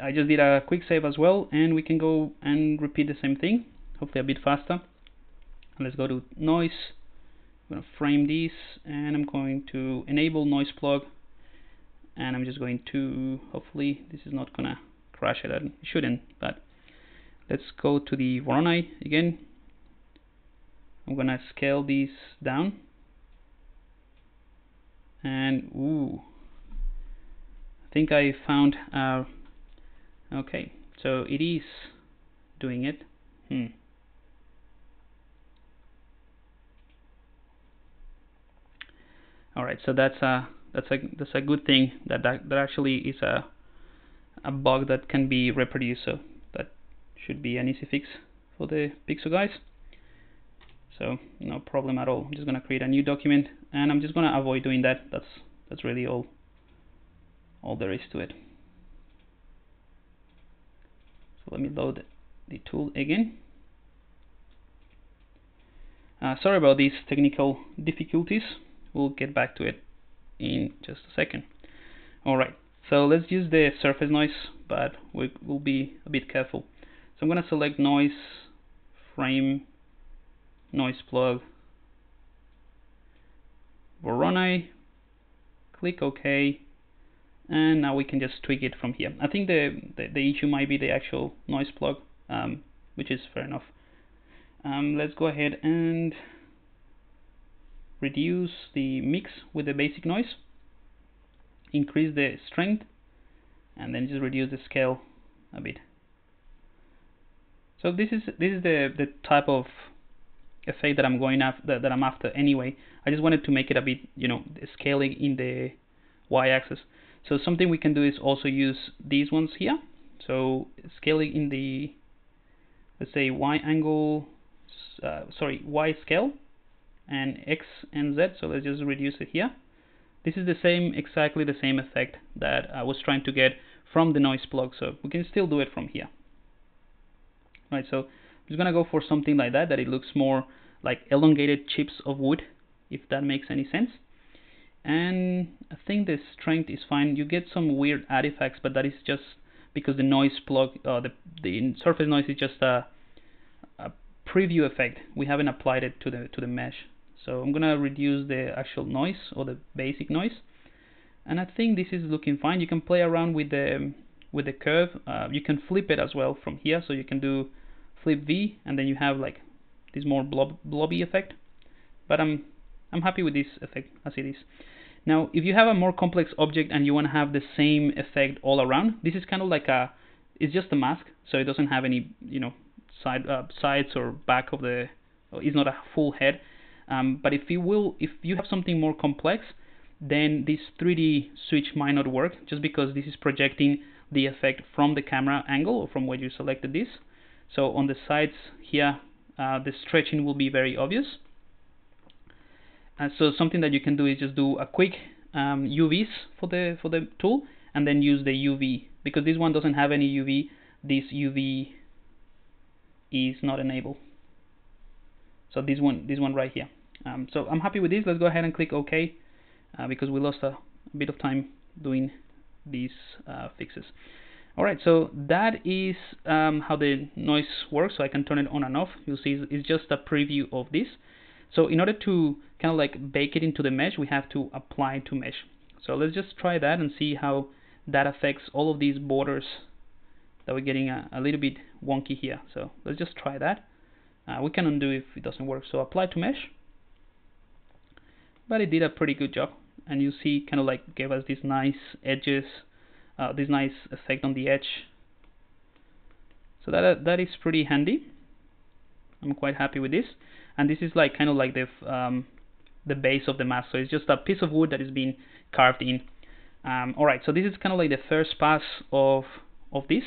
I just did a quick save as well, and we can go and repeat the same thing. Hopefully a bit faster. let's go to noise. I'm to frame this, and I'm going to enable noise plug and I'm just going to hopefully this is not gonna crash it, it shouldn't but let's go to the Voronoi again. I'm gonna scale these down. And ooh. I think I found our okay so it is doing it. Hmm. Alright so that's a that's a that's a good thing that that, that actually is a a bug that can be reproduced so that should be an easy fix for the pixel guys So no problem at all. I'm just to create a new document and I'm just to avoid doing that. That's that's really all all there is to it. So let me load the tool again. Uh, sorry about these technical difficulties. We'll get back to it in just a second. Alright, so let's use the surface noise, but we will be a bit careful. So I'm going to select noise, frame, noise plug, Voronoi, click OK, and now we can just tweak it from here. I think the, the, the issue might be the actual noise plug, um, which is fair enough. Um, let's go ahead and reduce the mix with the basic noise, increase the strength, and then just reduce the scale a bit. So this is this is the the type of effect that I'm going after that, that I'm after anyway. I just wanted to make it a bit you know scaling in the y-axis. So something we can do is also use these ones here. So scaling in the let's say y angle, uh, sorry y scale, and x and z. So let's just reduce it here. This is the same exactly the same effect that I was trying to get from the noise plug. So we can still do it from here right? So I'm just gonna go for something like that, that it looks more like elongated chips of wood, if that makes any sense. And I think the strength is fine. You get some weird artifacts, but that is just because the noise plug, uh, the, the surface noise is just a, a preview effect. We haven't applied it to the to the mesh. So I'm gonna reduce the actual noise or the basic noise. And I think this is looking fine. You can play around with the with the curve. Uh, you can flip it as well from here, so you can do flip V, and then you have like this more blob blobby effect. But I'm I'm happy with this effect as it is. Now, if you have a more complex object and you want to have the same effect all around, this is kind of like a it's just a mask, so it doesn't have any you know side uh, sides or back of the it's not a full head. Um, but if you will, if you have something more complex, then this 3D switch might not work just because this is projecting the effect from the camera angle or from where you selected this. So on the sides here, uh, the stretching will be very obvious. And so something that you can do is just do a quick um, UVs for the for the tool, and then use the UV because this one doesn't have any UV. This UV is not enabled. So this one, this one right here. Um, so I'm happy with this. Let's go ahead and click OK uh, because we lost a, bit of time doing these uh, fixes. Alright, so that is um, how the noise works, so I can turn it on and off. You'll see it's just a preview of this. So in order to kind of like bake it into the mesh, we have to apply to mesh. So let's just try that and see how that affects all of these borders that we're getting a, a little bit wonky here. So let's just try that. Uh, we can undo if it doesn't work. So apply to mesh. But it did a pretty good job. And you see kind of like gave us these nice edges uh, this nice effect on the edge. So that uh, that is pretty handy. I'm quite happy with this. And this is like kind of like the um, the base of the mask. So it's just a piece of wood that is being carved in. Um, alright so this is kind of like the first pass of of this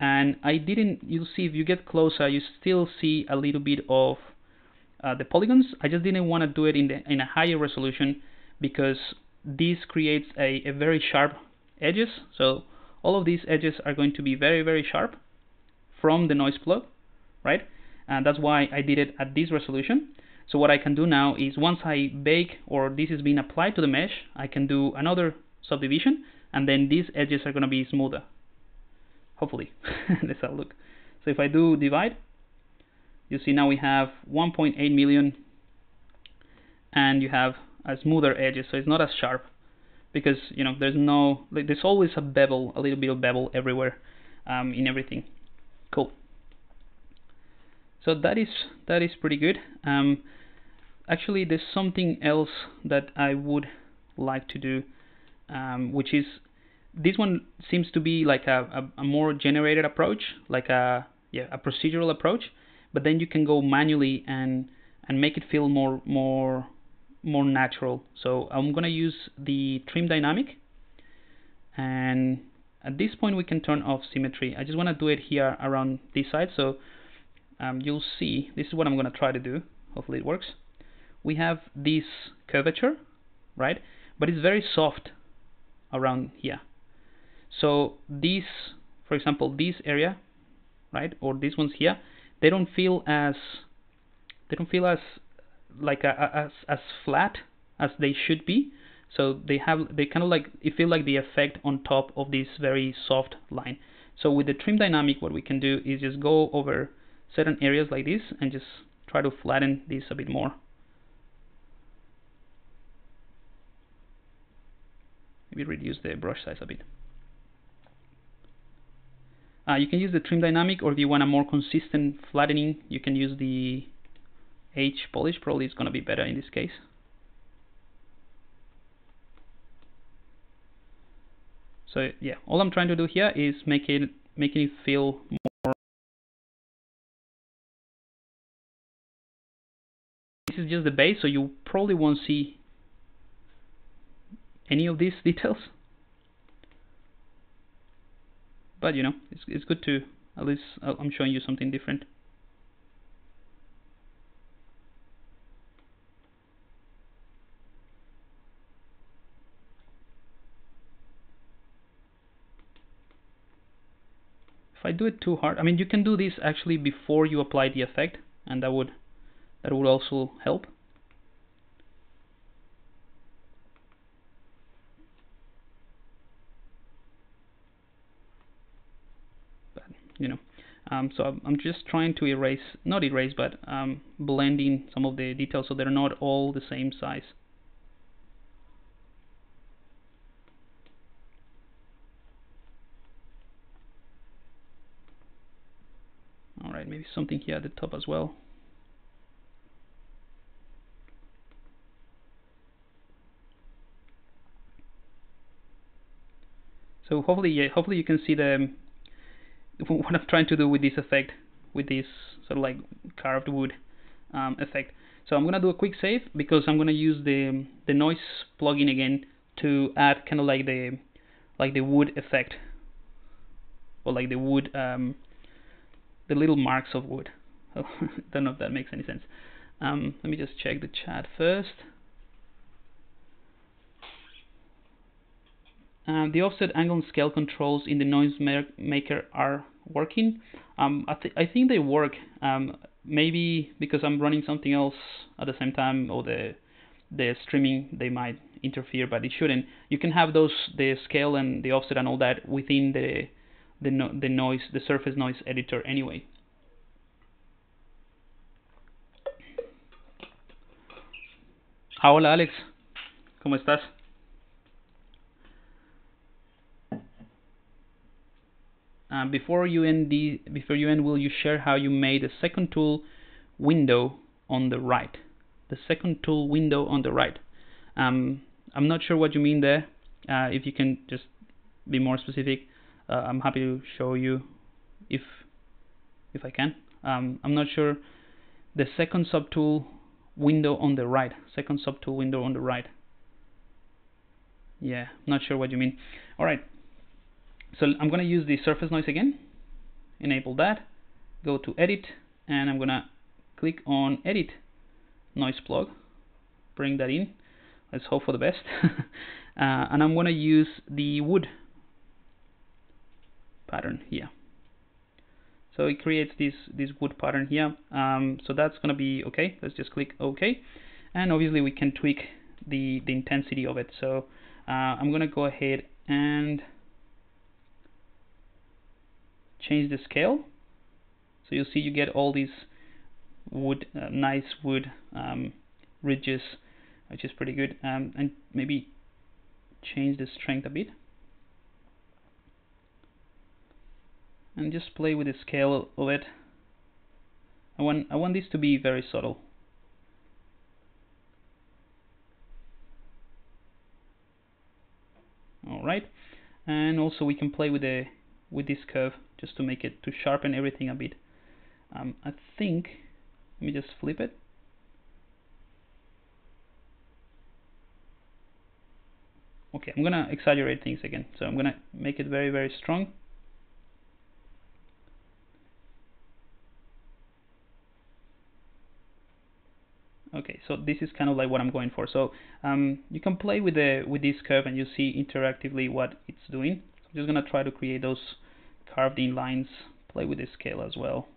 and I didn't you'll see if you get closer you still see a little bit of uh, the polygons I just didn't want to do it in the in a higher resolution because this creates a, a very sharp edges. So all of these edges are going to be very, very sharp from the noise plug, right? And that's why I did it at this resolution. So what I can do now is once I bake or this is being applied to the mesh, I can do another subdivision and then these edges are going to be smoother. Hopefully. Let's have a look. So if I do divide, you see now we have 1.8 million and you have a smoother edges, so it's not as sharp because you know there's no like there's always a bevel, a little bit of bevel everywhere um, in everything. Cool. So that is that is pretty good. Um, actually, there's something else that I would like to do, um, which is this one seems to be like a, a, a more generated approach, like a yeah a procedural approach. But then you can go manually and and make it feel more more more natural. So I'm going to use the trim dynamic and at this point we can turn off symmetry. I just want to do it here around this side so um, you'll see this is what I'm going to try to do. hopefully it works. We have this curvature, right? But it's very soft around here. So these, for example, this area, right, or these ones here, they don't feel as they don't feel as like a, as as flat as they should be. So they have they kind of like it feel like the effect on top of this very soft line. So with the trim dynamic, what we can do is just go over certain areas like this and just try to flatten this a bit more. Maybe reduce the brush size a bit. Uh, you can use the trim dynamic or if you want a more consistent flattening you can use the H polish. Probably it's gonna be better in this case. So yeah all I'm trying to do here is make it making it feel more this is just the base so you probably won't see any of these details but you know it's, it's good to at least uh, I'm showing you something different. If I do it too hard I mean you can do this actually before you apply the effect and that would that would also help you know. Um, so I'm, just trying to erase not erase but um, blending some of the details so they're not all the same size. Alright maybe something here at the top as well. So hopefully yeah, hopefully you can see the what I'm trying to do with this effect, with this sort of like carved wood um, effect. So I'm gonna do a quick save because I'm gonna use the the noise plugin again to add kind of like the like the wood effect or like the wood um, the little marks of wood. Oh, don't know if that makes any sense. Um, let me just check the chat first. Um, the offset angle and scale controls in the noise maker are working. Um, I, th I, think they work. Um, maybe because I'm running something else at the same time, or the the streaming they might interfere, but it shouldn't. You can have those the scale and the offset and all that within the the no the noise the surface noise editor anyway. Hola Alex, ¿cómo estás? Uh, before you end the before you end, will you share how you made a second tool window on the right? The second tool window on the right. Um, I'm not sure what you mean there. Uh, if you can just be more specific, uh, I'm happy to show you if if I can. Um, I'm not sure the second subtool window on the right. Second subtool window on the right. Yeah, not sure what you mean. All right, so I'm going to use the surface noise again, enable that, go to edit, and I'm going to click on edit noise plug, bring that in. Let's hope for the best. uh, and I'm going to use the wood pattern here. So it creates this this wood pattern here. Um, so that's going to be okay. Let's just click OK. And obviously we can tweak the, the intensity of it. So uh, I'm going to go ahead and change the scale. So you'll see you get all these wood uh, nice wood um, ridges which is pretty good. Um, and maybe change the strength a bit. And just play with the scale of it I want I want this to be very subtle. Alright and also we can play with the with this curve just to make it to sharpen everything a bit um, I think let me just flip it okay I'm gonna exaggerate things again so I'm gonna make it very very strong Okay, so this is kind of like what I'm going for. So um, you can play with the with this curve and you see interactively what it's doing. I'm just gonna try to create those carved in lines, play with the scale as well.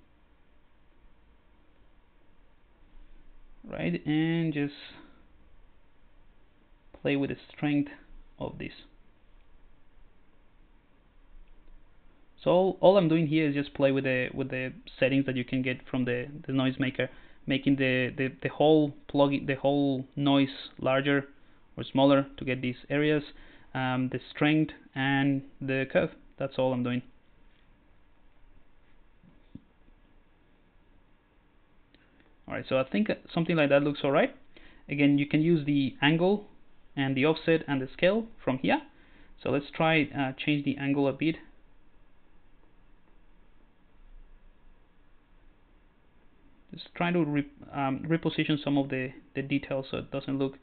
Right, and just play with the strength of this. So all, all I'm doing here is just play with the with the settings that you can get from the, the noisemaker, making the, the, the whole plugin the whole noise larger or smaller to get these areas, um, the strength and the curve. That's all I'm doing. Alright, so I think something like that looks alright. Again, you can use the angle and the offset and the scale from here. So let's try uh, change the angle a bit just trying to re um, reposition some of the the details so it doesn't look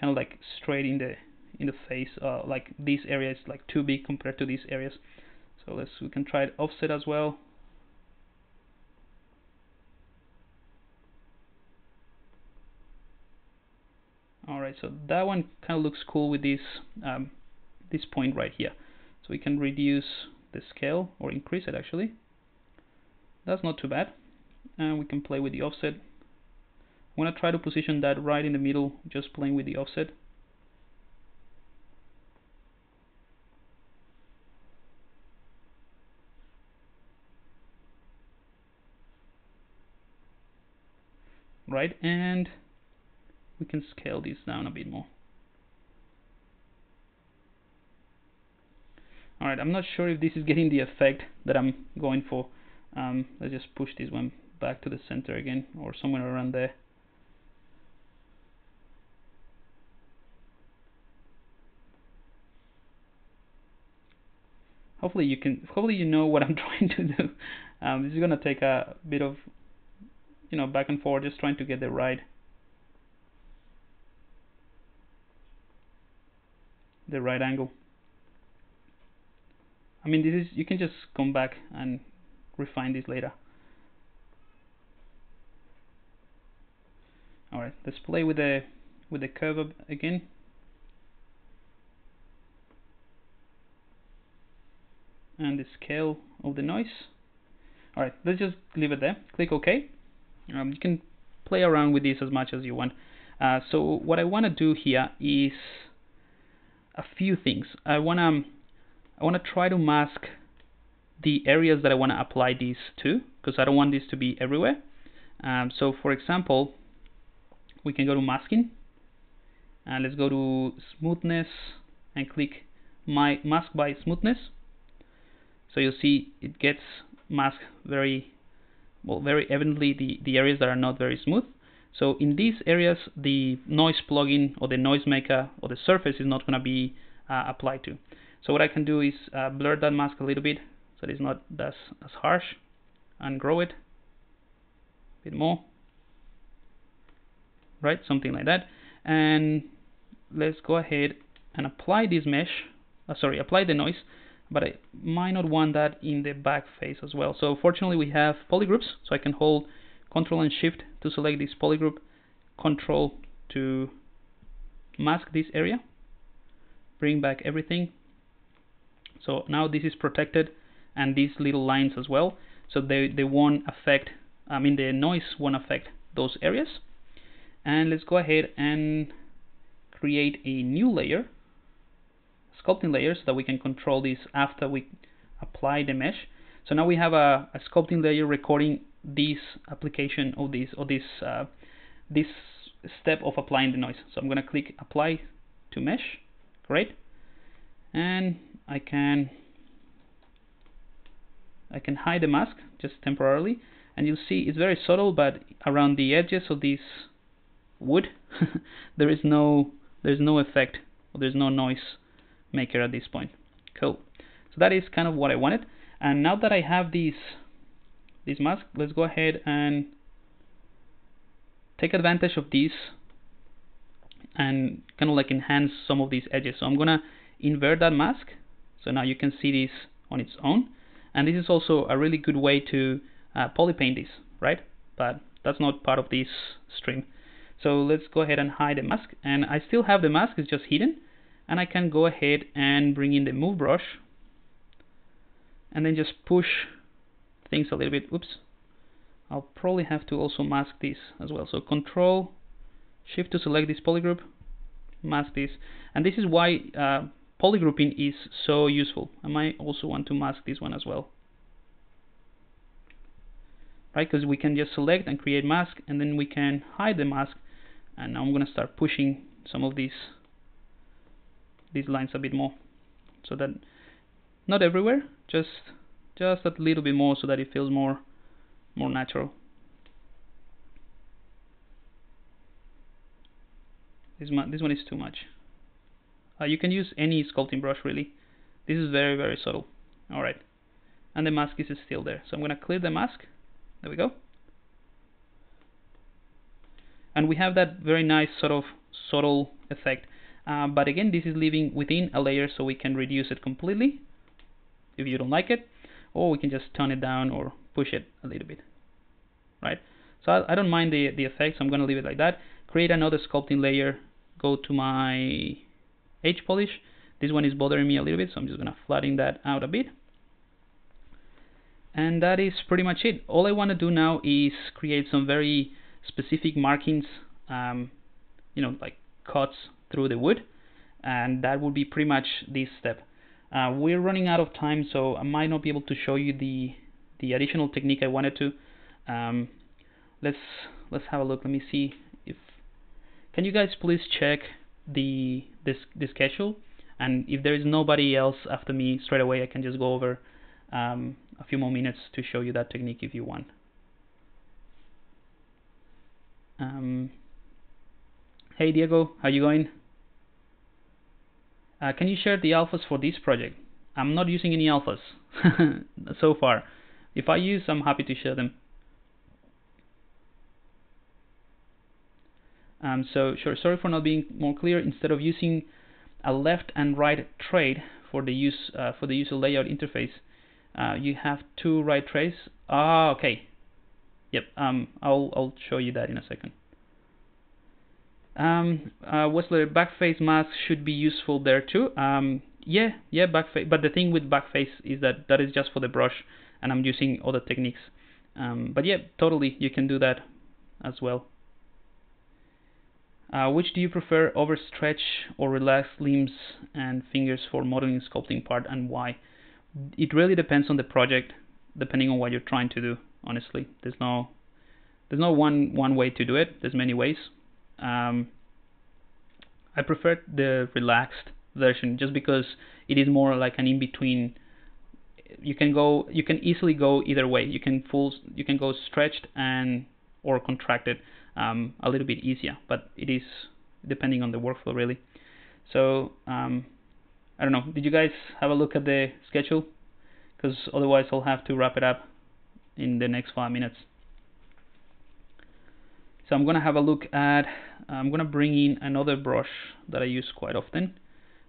kind of like straight in the in the face uh, like this area is like too big compared to these areas so let's we can try it offset as well alright so that one kind of looks cool with this um, this point right here so we can reduce the scale or increase it actually that's not too bad and we can play with the offset. I'm going to try to position that right in the middle, just playing with the offset. Right, and we can scale this down a bit more. Alright, I'm not sure if this is getting the effect that I'm going for. Um, let's just push this one back to the center again or somewhere around there hopefully you can hopefully you know what I'm trying to do um, this is gonna take a bit of you know back and forth just trying to get the right the right angle I mean this is you can just come back and refine this later Alright, let's play with the with the curve again. And the scale of the noise. Alright, let's just leave it there. Click OK. Um, you can play around with this as much as you want. Uh, so what I want to do here is a few things. I want to I want to try to mask the areas that I want to apply these to because I don't want this to be everywhere. Um, so for example, we can go to masking and let's go to smoothness and click my mask by smoothness so you'll see it gets masked very well very evidently the the areas that are not very smooth so in these areas the noise plugin or the noisemaker or the surface is not going to be uh, applied to. So what I can do is uh, blur that mask a little bit so it's not as, as harsh and grow it a bit more. Right? Something like that. And let's go ahead and apply this mesh uh, sorry apply the noise but I might not want that in the back face as well. So fortunately we have polygroups so I can hold control and shift to select this polygroup. Control to mask this area. Bring back everything. So now this is protected and these little lines as well. So they, they won't affect I mean the noise won't affect those areas. And let's go ahead and create a new layer sculpting layer so that we can control this after we apply the mesh. So now we have a, a sculpting layer recording this application of this or this uh, this step of applying the noise. So I'm gonna click apply to mesh great. And I can I can hide the mask just temporarily. And you'll see it's very subtle but around the edges of this wood there is no there's no effect there's no noise maker at this point. Cool. So that is kind of what I wanted. And now that I have these this mask let's go ahead and take advantage of these and kind of like enhance some of these edges so I'm gonna invert that mask so now you can see this on its own and this is also a really good way to uh, polypaint this right but that's not part of this stream So let's go ahead and hide the mask. And I still have the mask, it's just hidden. And I can go ahead and bring in the move brush. And then just push things a little bit. Oops. I'll probably have to also mask this as well. So control shift to select this polygroup, mask this. And this is why uh, polygrouping is so useful. I might also want to mask this one as well. Right, because we can just select and create mask and then we can hide the mask and now I'm going to start pushing some of these these lines a bit more so that not everywhere just just a little bit more so that it feels more more natural. This one this one is too much. Uh, you can use any sculpting brush really. This is very very subtle. Alright and the mask is still there. So I'm gonna clear the mask. There we go. And we have that very nice sort of subtle effect. Uh, but again this is living within a layer so we can reduce it completely if you don't like it or we can just tone it down or push it a little bit right? So I, I don't mind the, the effects. I'm gonna leave it like that. Create another sculpting layer. Go to my H polish. This one is bothering me a little bit so I'm just gonna flatten that out a bit. And that is pretty much it. All I want to do now is create some very specific markings um, you know like cuts through the wood. And that would be pretty much this step uh, we're running out of time so I might not be able to show you the the additional technique I wanted to. Um, let's let's have a look. Let me see if can you guys please check the this the schedule? And if there is nobody else after me straight away I can just go over um, a few more minutes to show you that technique if you want. Um, hey Diego how you going uh, can you share the alphas for this project I'm not using any alphas so far if I use I'm happy to share them Um, so sure, sorry for not being more clear. Instead of using a left and right tray for the use uh, for the user layout interface, uh, you have two right trays. Ah, okay. Yep. Um, I'll I'll show you that in a second. Um, uh, backface mask should be useful there too. Um, yeah, yeah, backface. But the thing with backface is that that is just for the brush, and I'm using other techniques. Um, but yeah, totally, you can do that as well. Uh, which do you prefer, overstretch or relaxed limbs and fingers for modeling sculpting part and why? It really depends on the project, depending on what you're trying to do, honestly. There's no there's no one one way to do it, there's many ways. Um, I prefer the relaxed version just because it is more like an in-between you can go you can easily go either way you can full you can go stretched and or contracted um, a little bit easier, but it is depending on the workflow really. So um, I don't know. Did you guys have a look at the schedule? Because otherwise I'll have to wrap it up in the next five minutes. So I'm gonna have a look at. I'm gonna bring in another brush that I use quite often,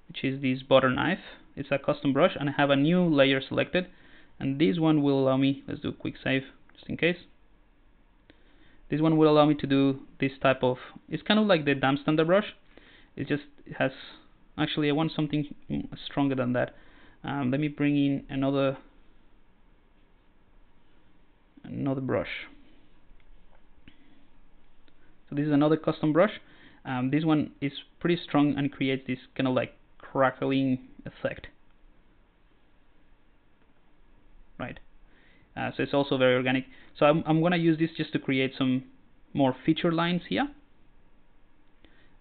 which is this butter knife. It's a custom brush, and I have a new layer selected, and this one will allow me. Let's do a quick save just in case. This one will allow me to do this type of, it's kind of like the dam standard brush. It just has, actually I want something stronger than that. Um, let me bring in another, another brush. So this is another custom brush. Um, this one is pretty strong and creates this kind of like crackling effect. Right. Uh, so it's also very organic. So I'm, I'm going to use this just to create some more feature lines here.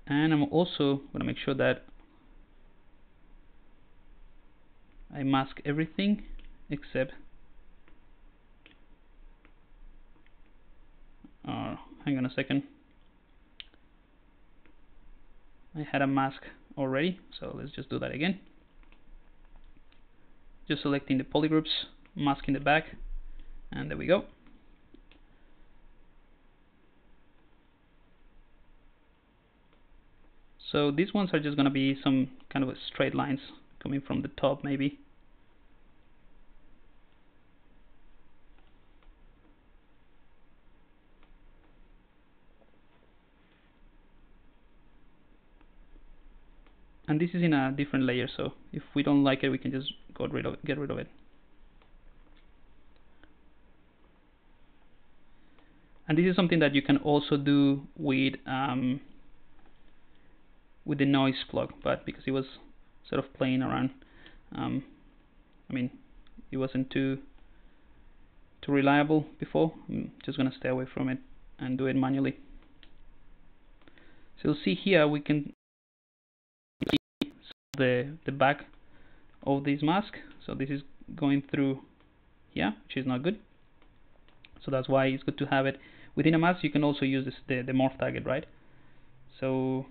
And I'm also going to make sure that I mask everything except uh, hang on a second I had a mask already so let's just do that again. Just selecting the polygroups mask in the back and there we go. So these ones are just gonna be some kind of straight lines coming from the top maybe and this is in a different layer so if we don't like it we can just go rid of get rid of it. And this is something that you can also do with um, with the noise plug but because it was sort of playing around um, I mean it wasn't too too reliable before. I'm just gonna stay away from it and do it manually. So you'll see here we can the the back of this mask. So this is going through here which is not good. So that's why it's good to have it within a mask. You can also use this, the, the morph target right? So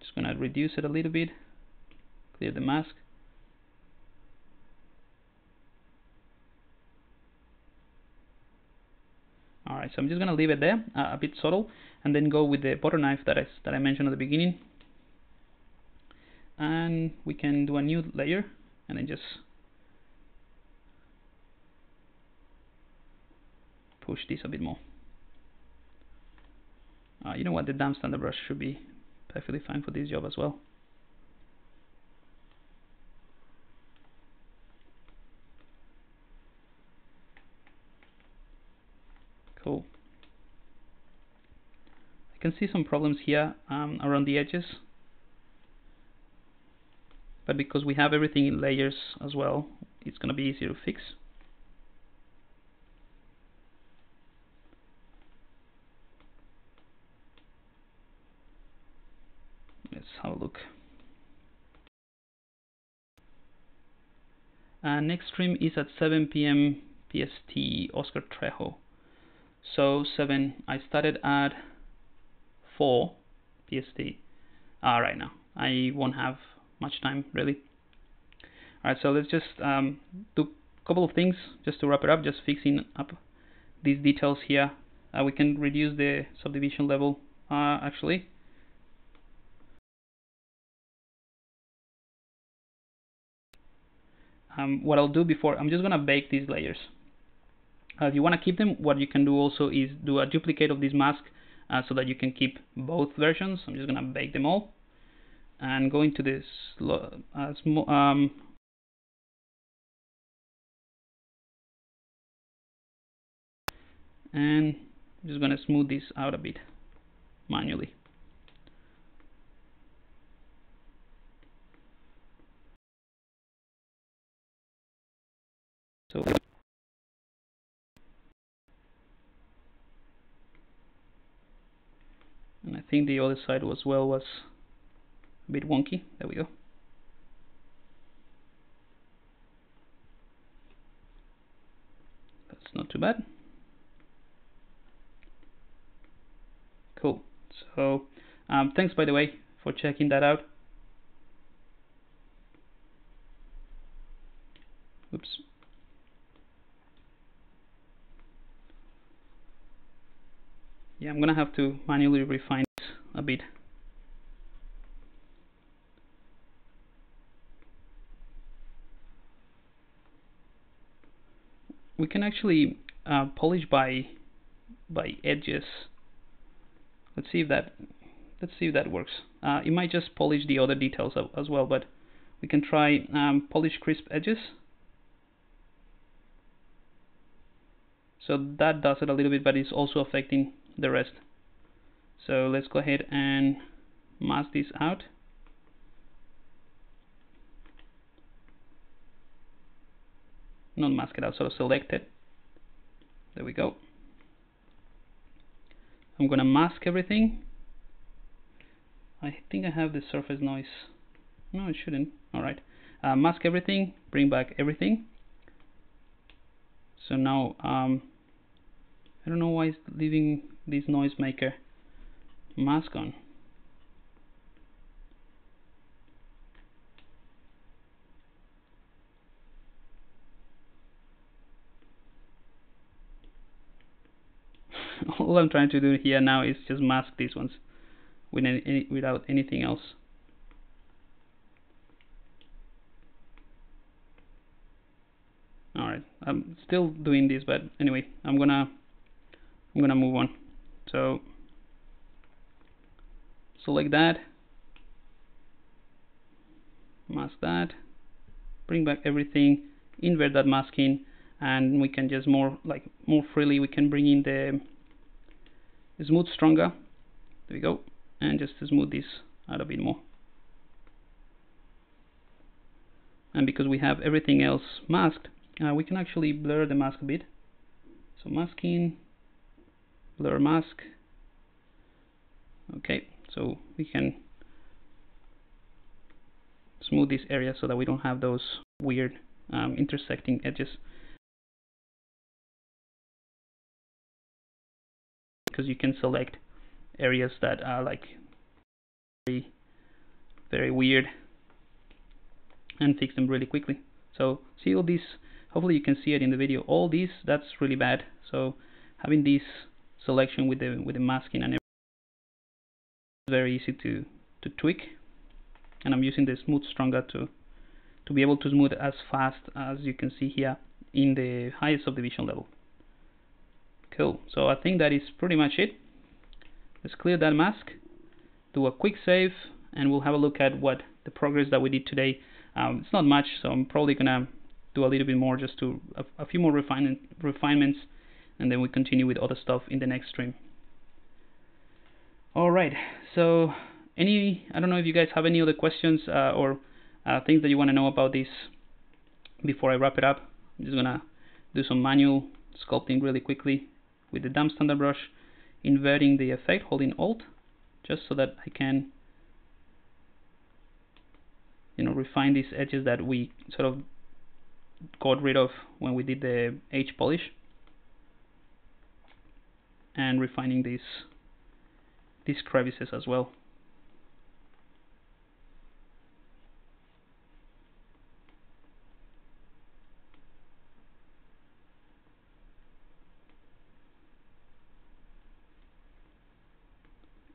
just gonna reduce it a little bit clear the mask. Alright so I'm just gonna leave it there uh, a bit subtle and then go with the butter knife that I, that I mentioned at the beginning and we can do a new layer and then just push this a bit more. Uh, you know what, the dam standard brush should be perfectly fine for this job as well. Cool. I can see some problems here um, around the edges but because we have everything in layers as well it's gonna be easier to fix let's have a look. Uh, next stream is at 7 p.m. PST Oscar Trejo. So 7, I started at 4 PST uh, right now. I won't have much time really. Alright, so let's just um, do a couple of things just to wrap it up, just fixing up these details here. Uh, we can reduce the subdivision level uh, actually um, what I'll do before, I'm just gonna bake these layers. Uh, if you want to keep them, what you can do also is do a duplicate of this mask uh, so that you can keep both versions. I'm just gonna bake them all and go into this uh, um, and I'm just gonna smooth this out a bit manually. So and I think the other side as well was a bit wonky. There we go. That's not too bad. Cool. So um, thanks by the way for checking that out. Oops. Yeah I'm gonna have to manually refine this a bit. We can actually uh, polish by by edges. Let's see if that let's see if that works. Uh, it might just polish the other details as well but we can try um, polish crisp edges. So that does it a little bit but it's also affecting the rest. So let's go ahead and mask this out. Not mask it out, so select it. There we go. I'm gonna mask everything. I think I have the surface noise. No, it shouldn't. Alright. Uh, mask everything, bring back everything. So now um, I don't know why it's leaving this noisemaker mask on. All I'm trying to do here now is just mask these ones without anything else. Alright, I'm still doing this, but anyway, I'm gonna I'm gonna move on so select that, mask that, bring back everything, invert that masking, and we can just more like more freely we can bring in the smooth stronger. There we go, and just smooth this out a bit more. And because we have everything else masked, uh, we can actually blur the mask a bit. So masking, blur mask. Okay, so we can smooth this area so that we don't have those weird um, intersecting edges. Because you can select areas that are like very, very weird and fix them really quickly. So see all these, hopefully you can see it in the video. All these, that's really bad. So having this selection with the with the masking and everything It's very easy to to tweak. And I'm using the smooth stronger to to be able to smooth as fast as you can see here in the highest subdivision level. Cool. So I think that is pretty much it. Let's clear that mask, do a quick save, and we'll have a look at what the progress that we did today um, it's not much, so I'm probably gonna do a little bit more, just to a, a few more refine, refinements, and then we continue with other stuff in the next stream. All right, so any, I don't know if you guys have any other questions uh, or uh, things that you want to know about this before I wrap it up. I'm just gonna do some manual sculpting really quickly with the dam standard brush, inverting the effect, holding Alt, just so that I can you know refine these edges that we sort of got rid of when we did the H polish and refining these these crevices as well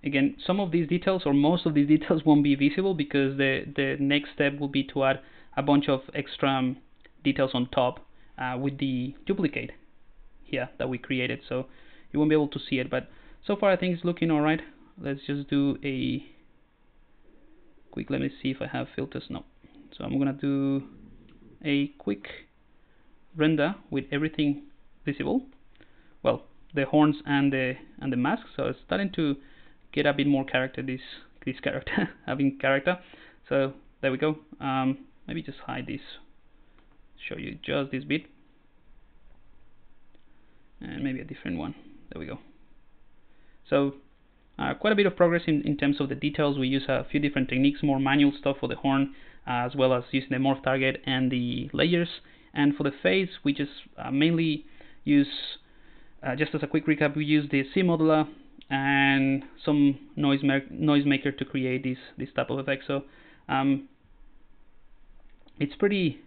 again, some of these details or most of these details won't be visible because the, the next step will be to add a bunch of extra um, details on top uh, with the duplicate here that we created. So you won't be able to see it, but so far I think it's looking alright. Let's just do a quick, let me see if I have filters. No. So I'm gonna do a quick render with everything visible. Well, the horns and the and the mask. So it's starting to get a bit more character this this character having character so there we go um, maybe just hide this show you just this bit and maybe a different one there we go. So uh, quite a bit of progress in, in terms of the details. We use a few different techniques more manual stuff for the horn uh, as well as using the morph target and the layers. And for the face we just uh, mainly use uh, just as a quick recap we use the ZModeler and some noise noisemaker to create this this type of effect. So um, it's pretty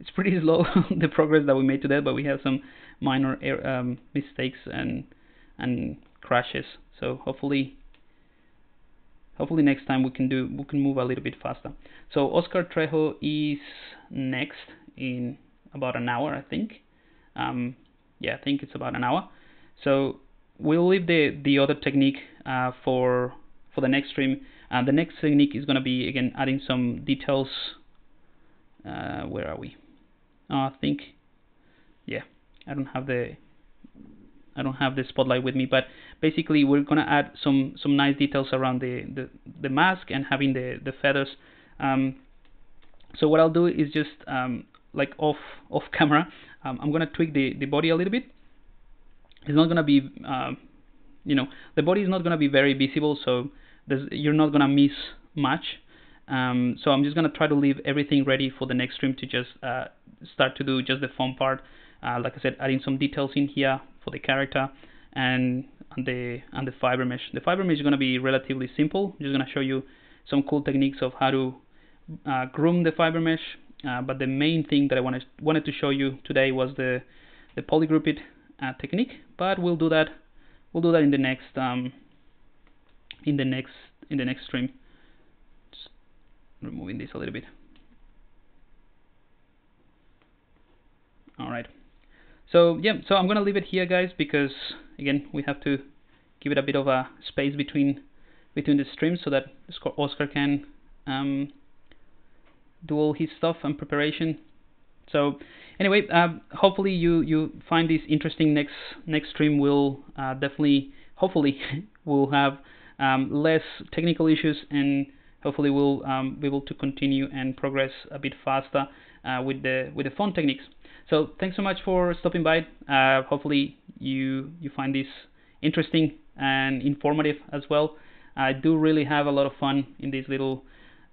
it's pretty slow the progress that we made today, but we have some minor um, mistakes and and crashes. So hopefully hopefully next time we can do we can move a little bit faster. So Oscar Trejo is next in about an hour, I think. Um, yeah, I think it's about an hour. So we'll leave the the other technique uh, for for the next stream. Uh, the next technique is going to be again adding some details. Uh, where are we? I think, I don't have the I don't have the spotlight with me, but basically we're gonna add some some nice details around the the, the mask and having the the feathers. Um, so what I'll do is just um, like off off camera, um, I'm gonna tweak the the body a little bit. It's not to be uh, you know the body is not going to be very visible so you're not going to miss much. Um, so I'm just going to try to leave everything ready for the next stream to just uh, start to do just the fun part uh, like I said adding some details in here for the character and on the on the fiber mesh the fiber mesh is going to be relatively simple I'm just going to show you some cool techniques of how to uh, groom the fiber mesh uh, but the main thing that I wanted wanted to show you today was the the PolyGroupIt uh, technique, but we'll do that. We'll do that in the next um, in the next in the next stream. Just removing this a little bit. All right. So yeah, so I'm gonna leave it here, guys, because again we have to give it a bit of a space between between the streams so that Oscar can um, do all his stuff and preparation. So anyway, uh, hopefully you you find this interesting. Next next stream will uh, definitely hopefully we'll have um, less technical issues and hopefully we'll um, be able to continue and progress a bit faster uh, with the with the font techniques. So thanks so much for stopping by. Uh, hopefully you you find this interesting and informative as well. I do really have a lot of fun in these little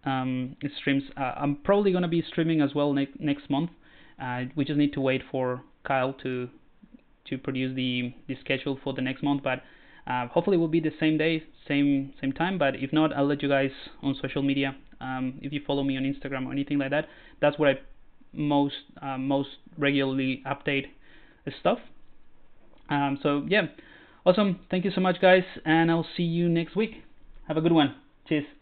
um, streams. Uh, I'm probably going to be streaming as well ne- next month. Uh, we just need to wait for Kyle to to produce the the schedule for the next month, but uh, hopefully it will be the same day, same same time. But if not, I'll let you guys on social media. Um, if you follow me on Instagram or anything like that, that's where I most uh, most regularly update stuff. Um, so yeah, awesome. Thank you so much, guys, and I'll see you next week. Have a good one. Cheers.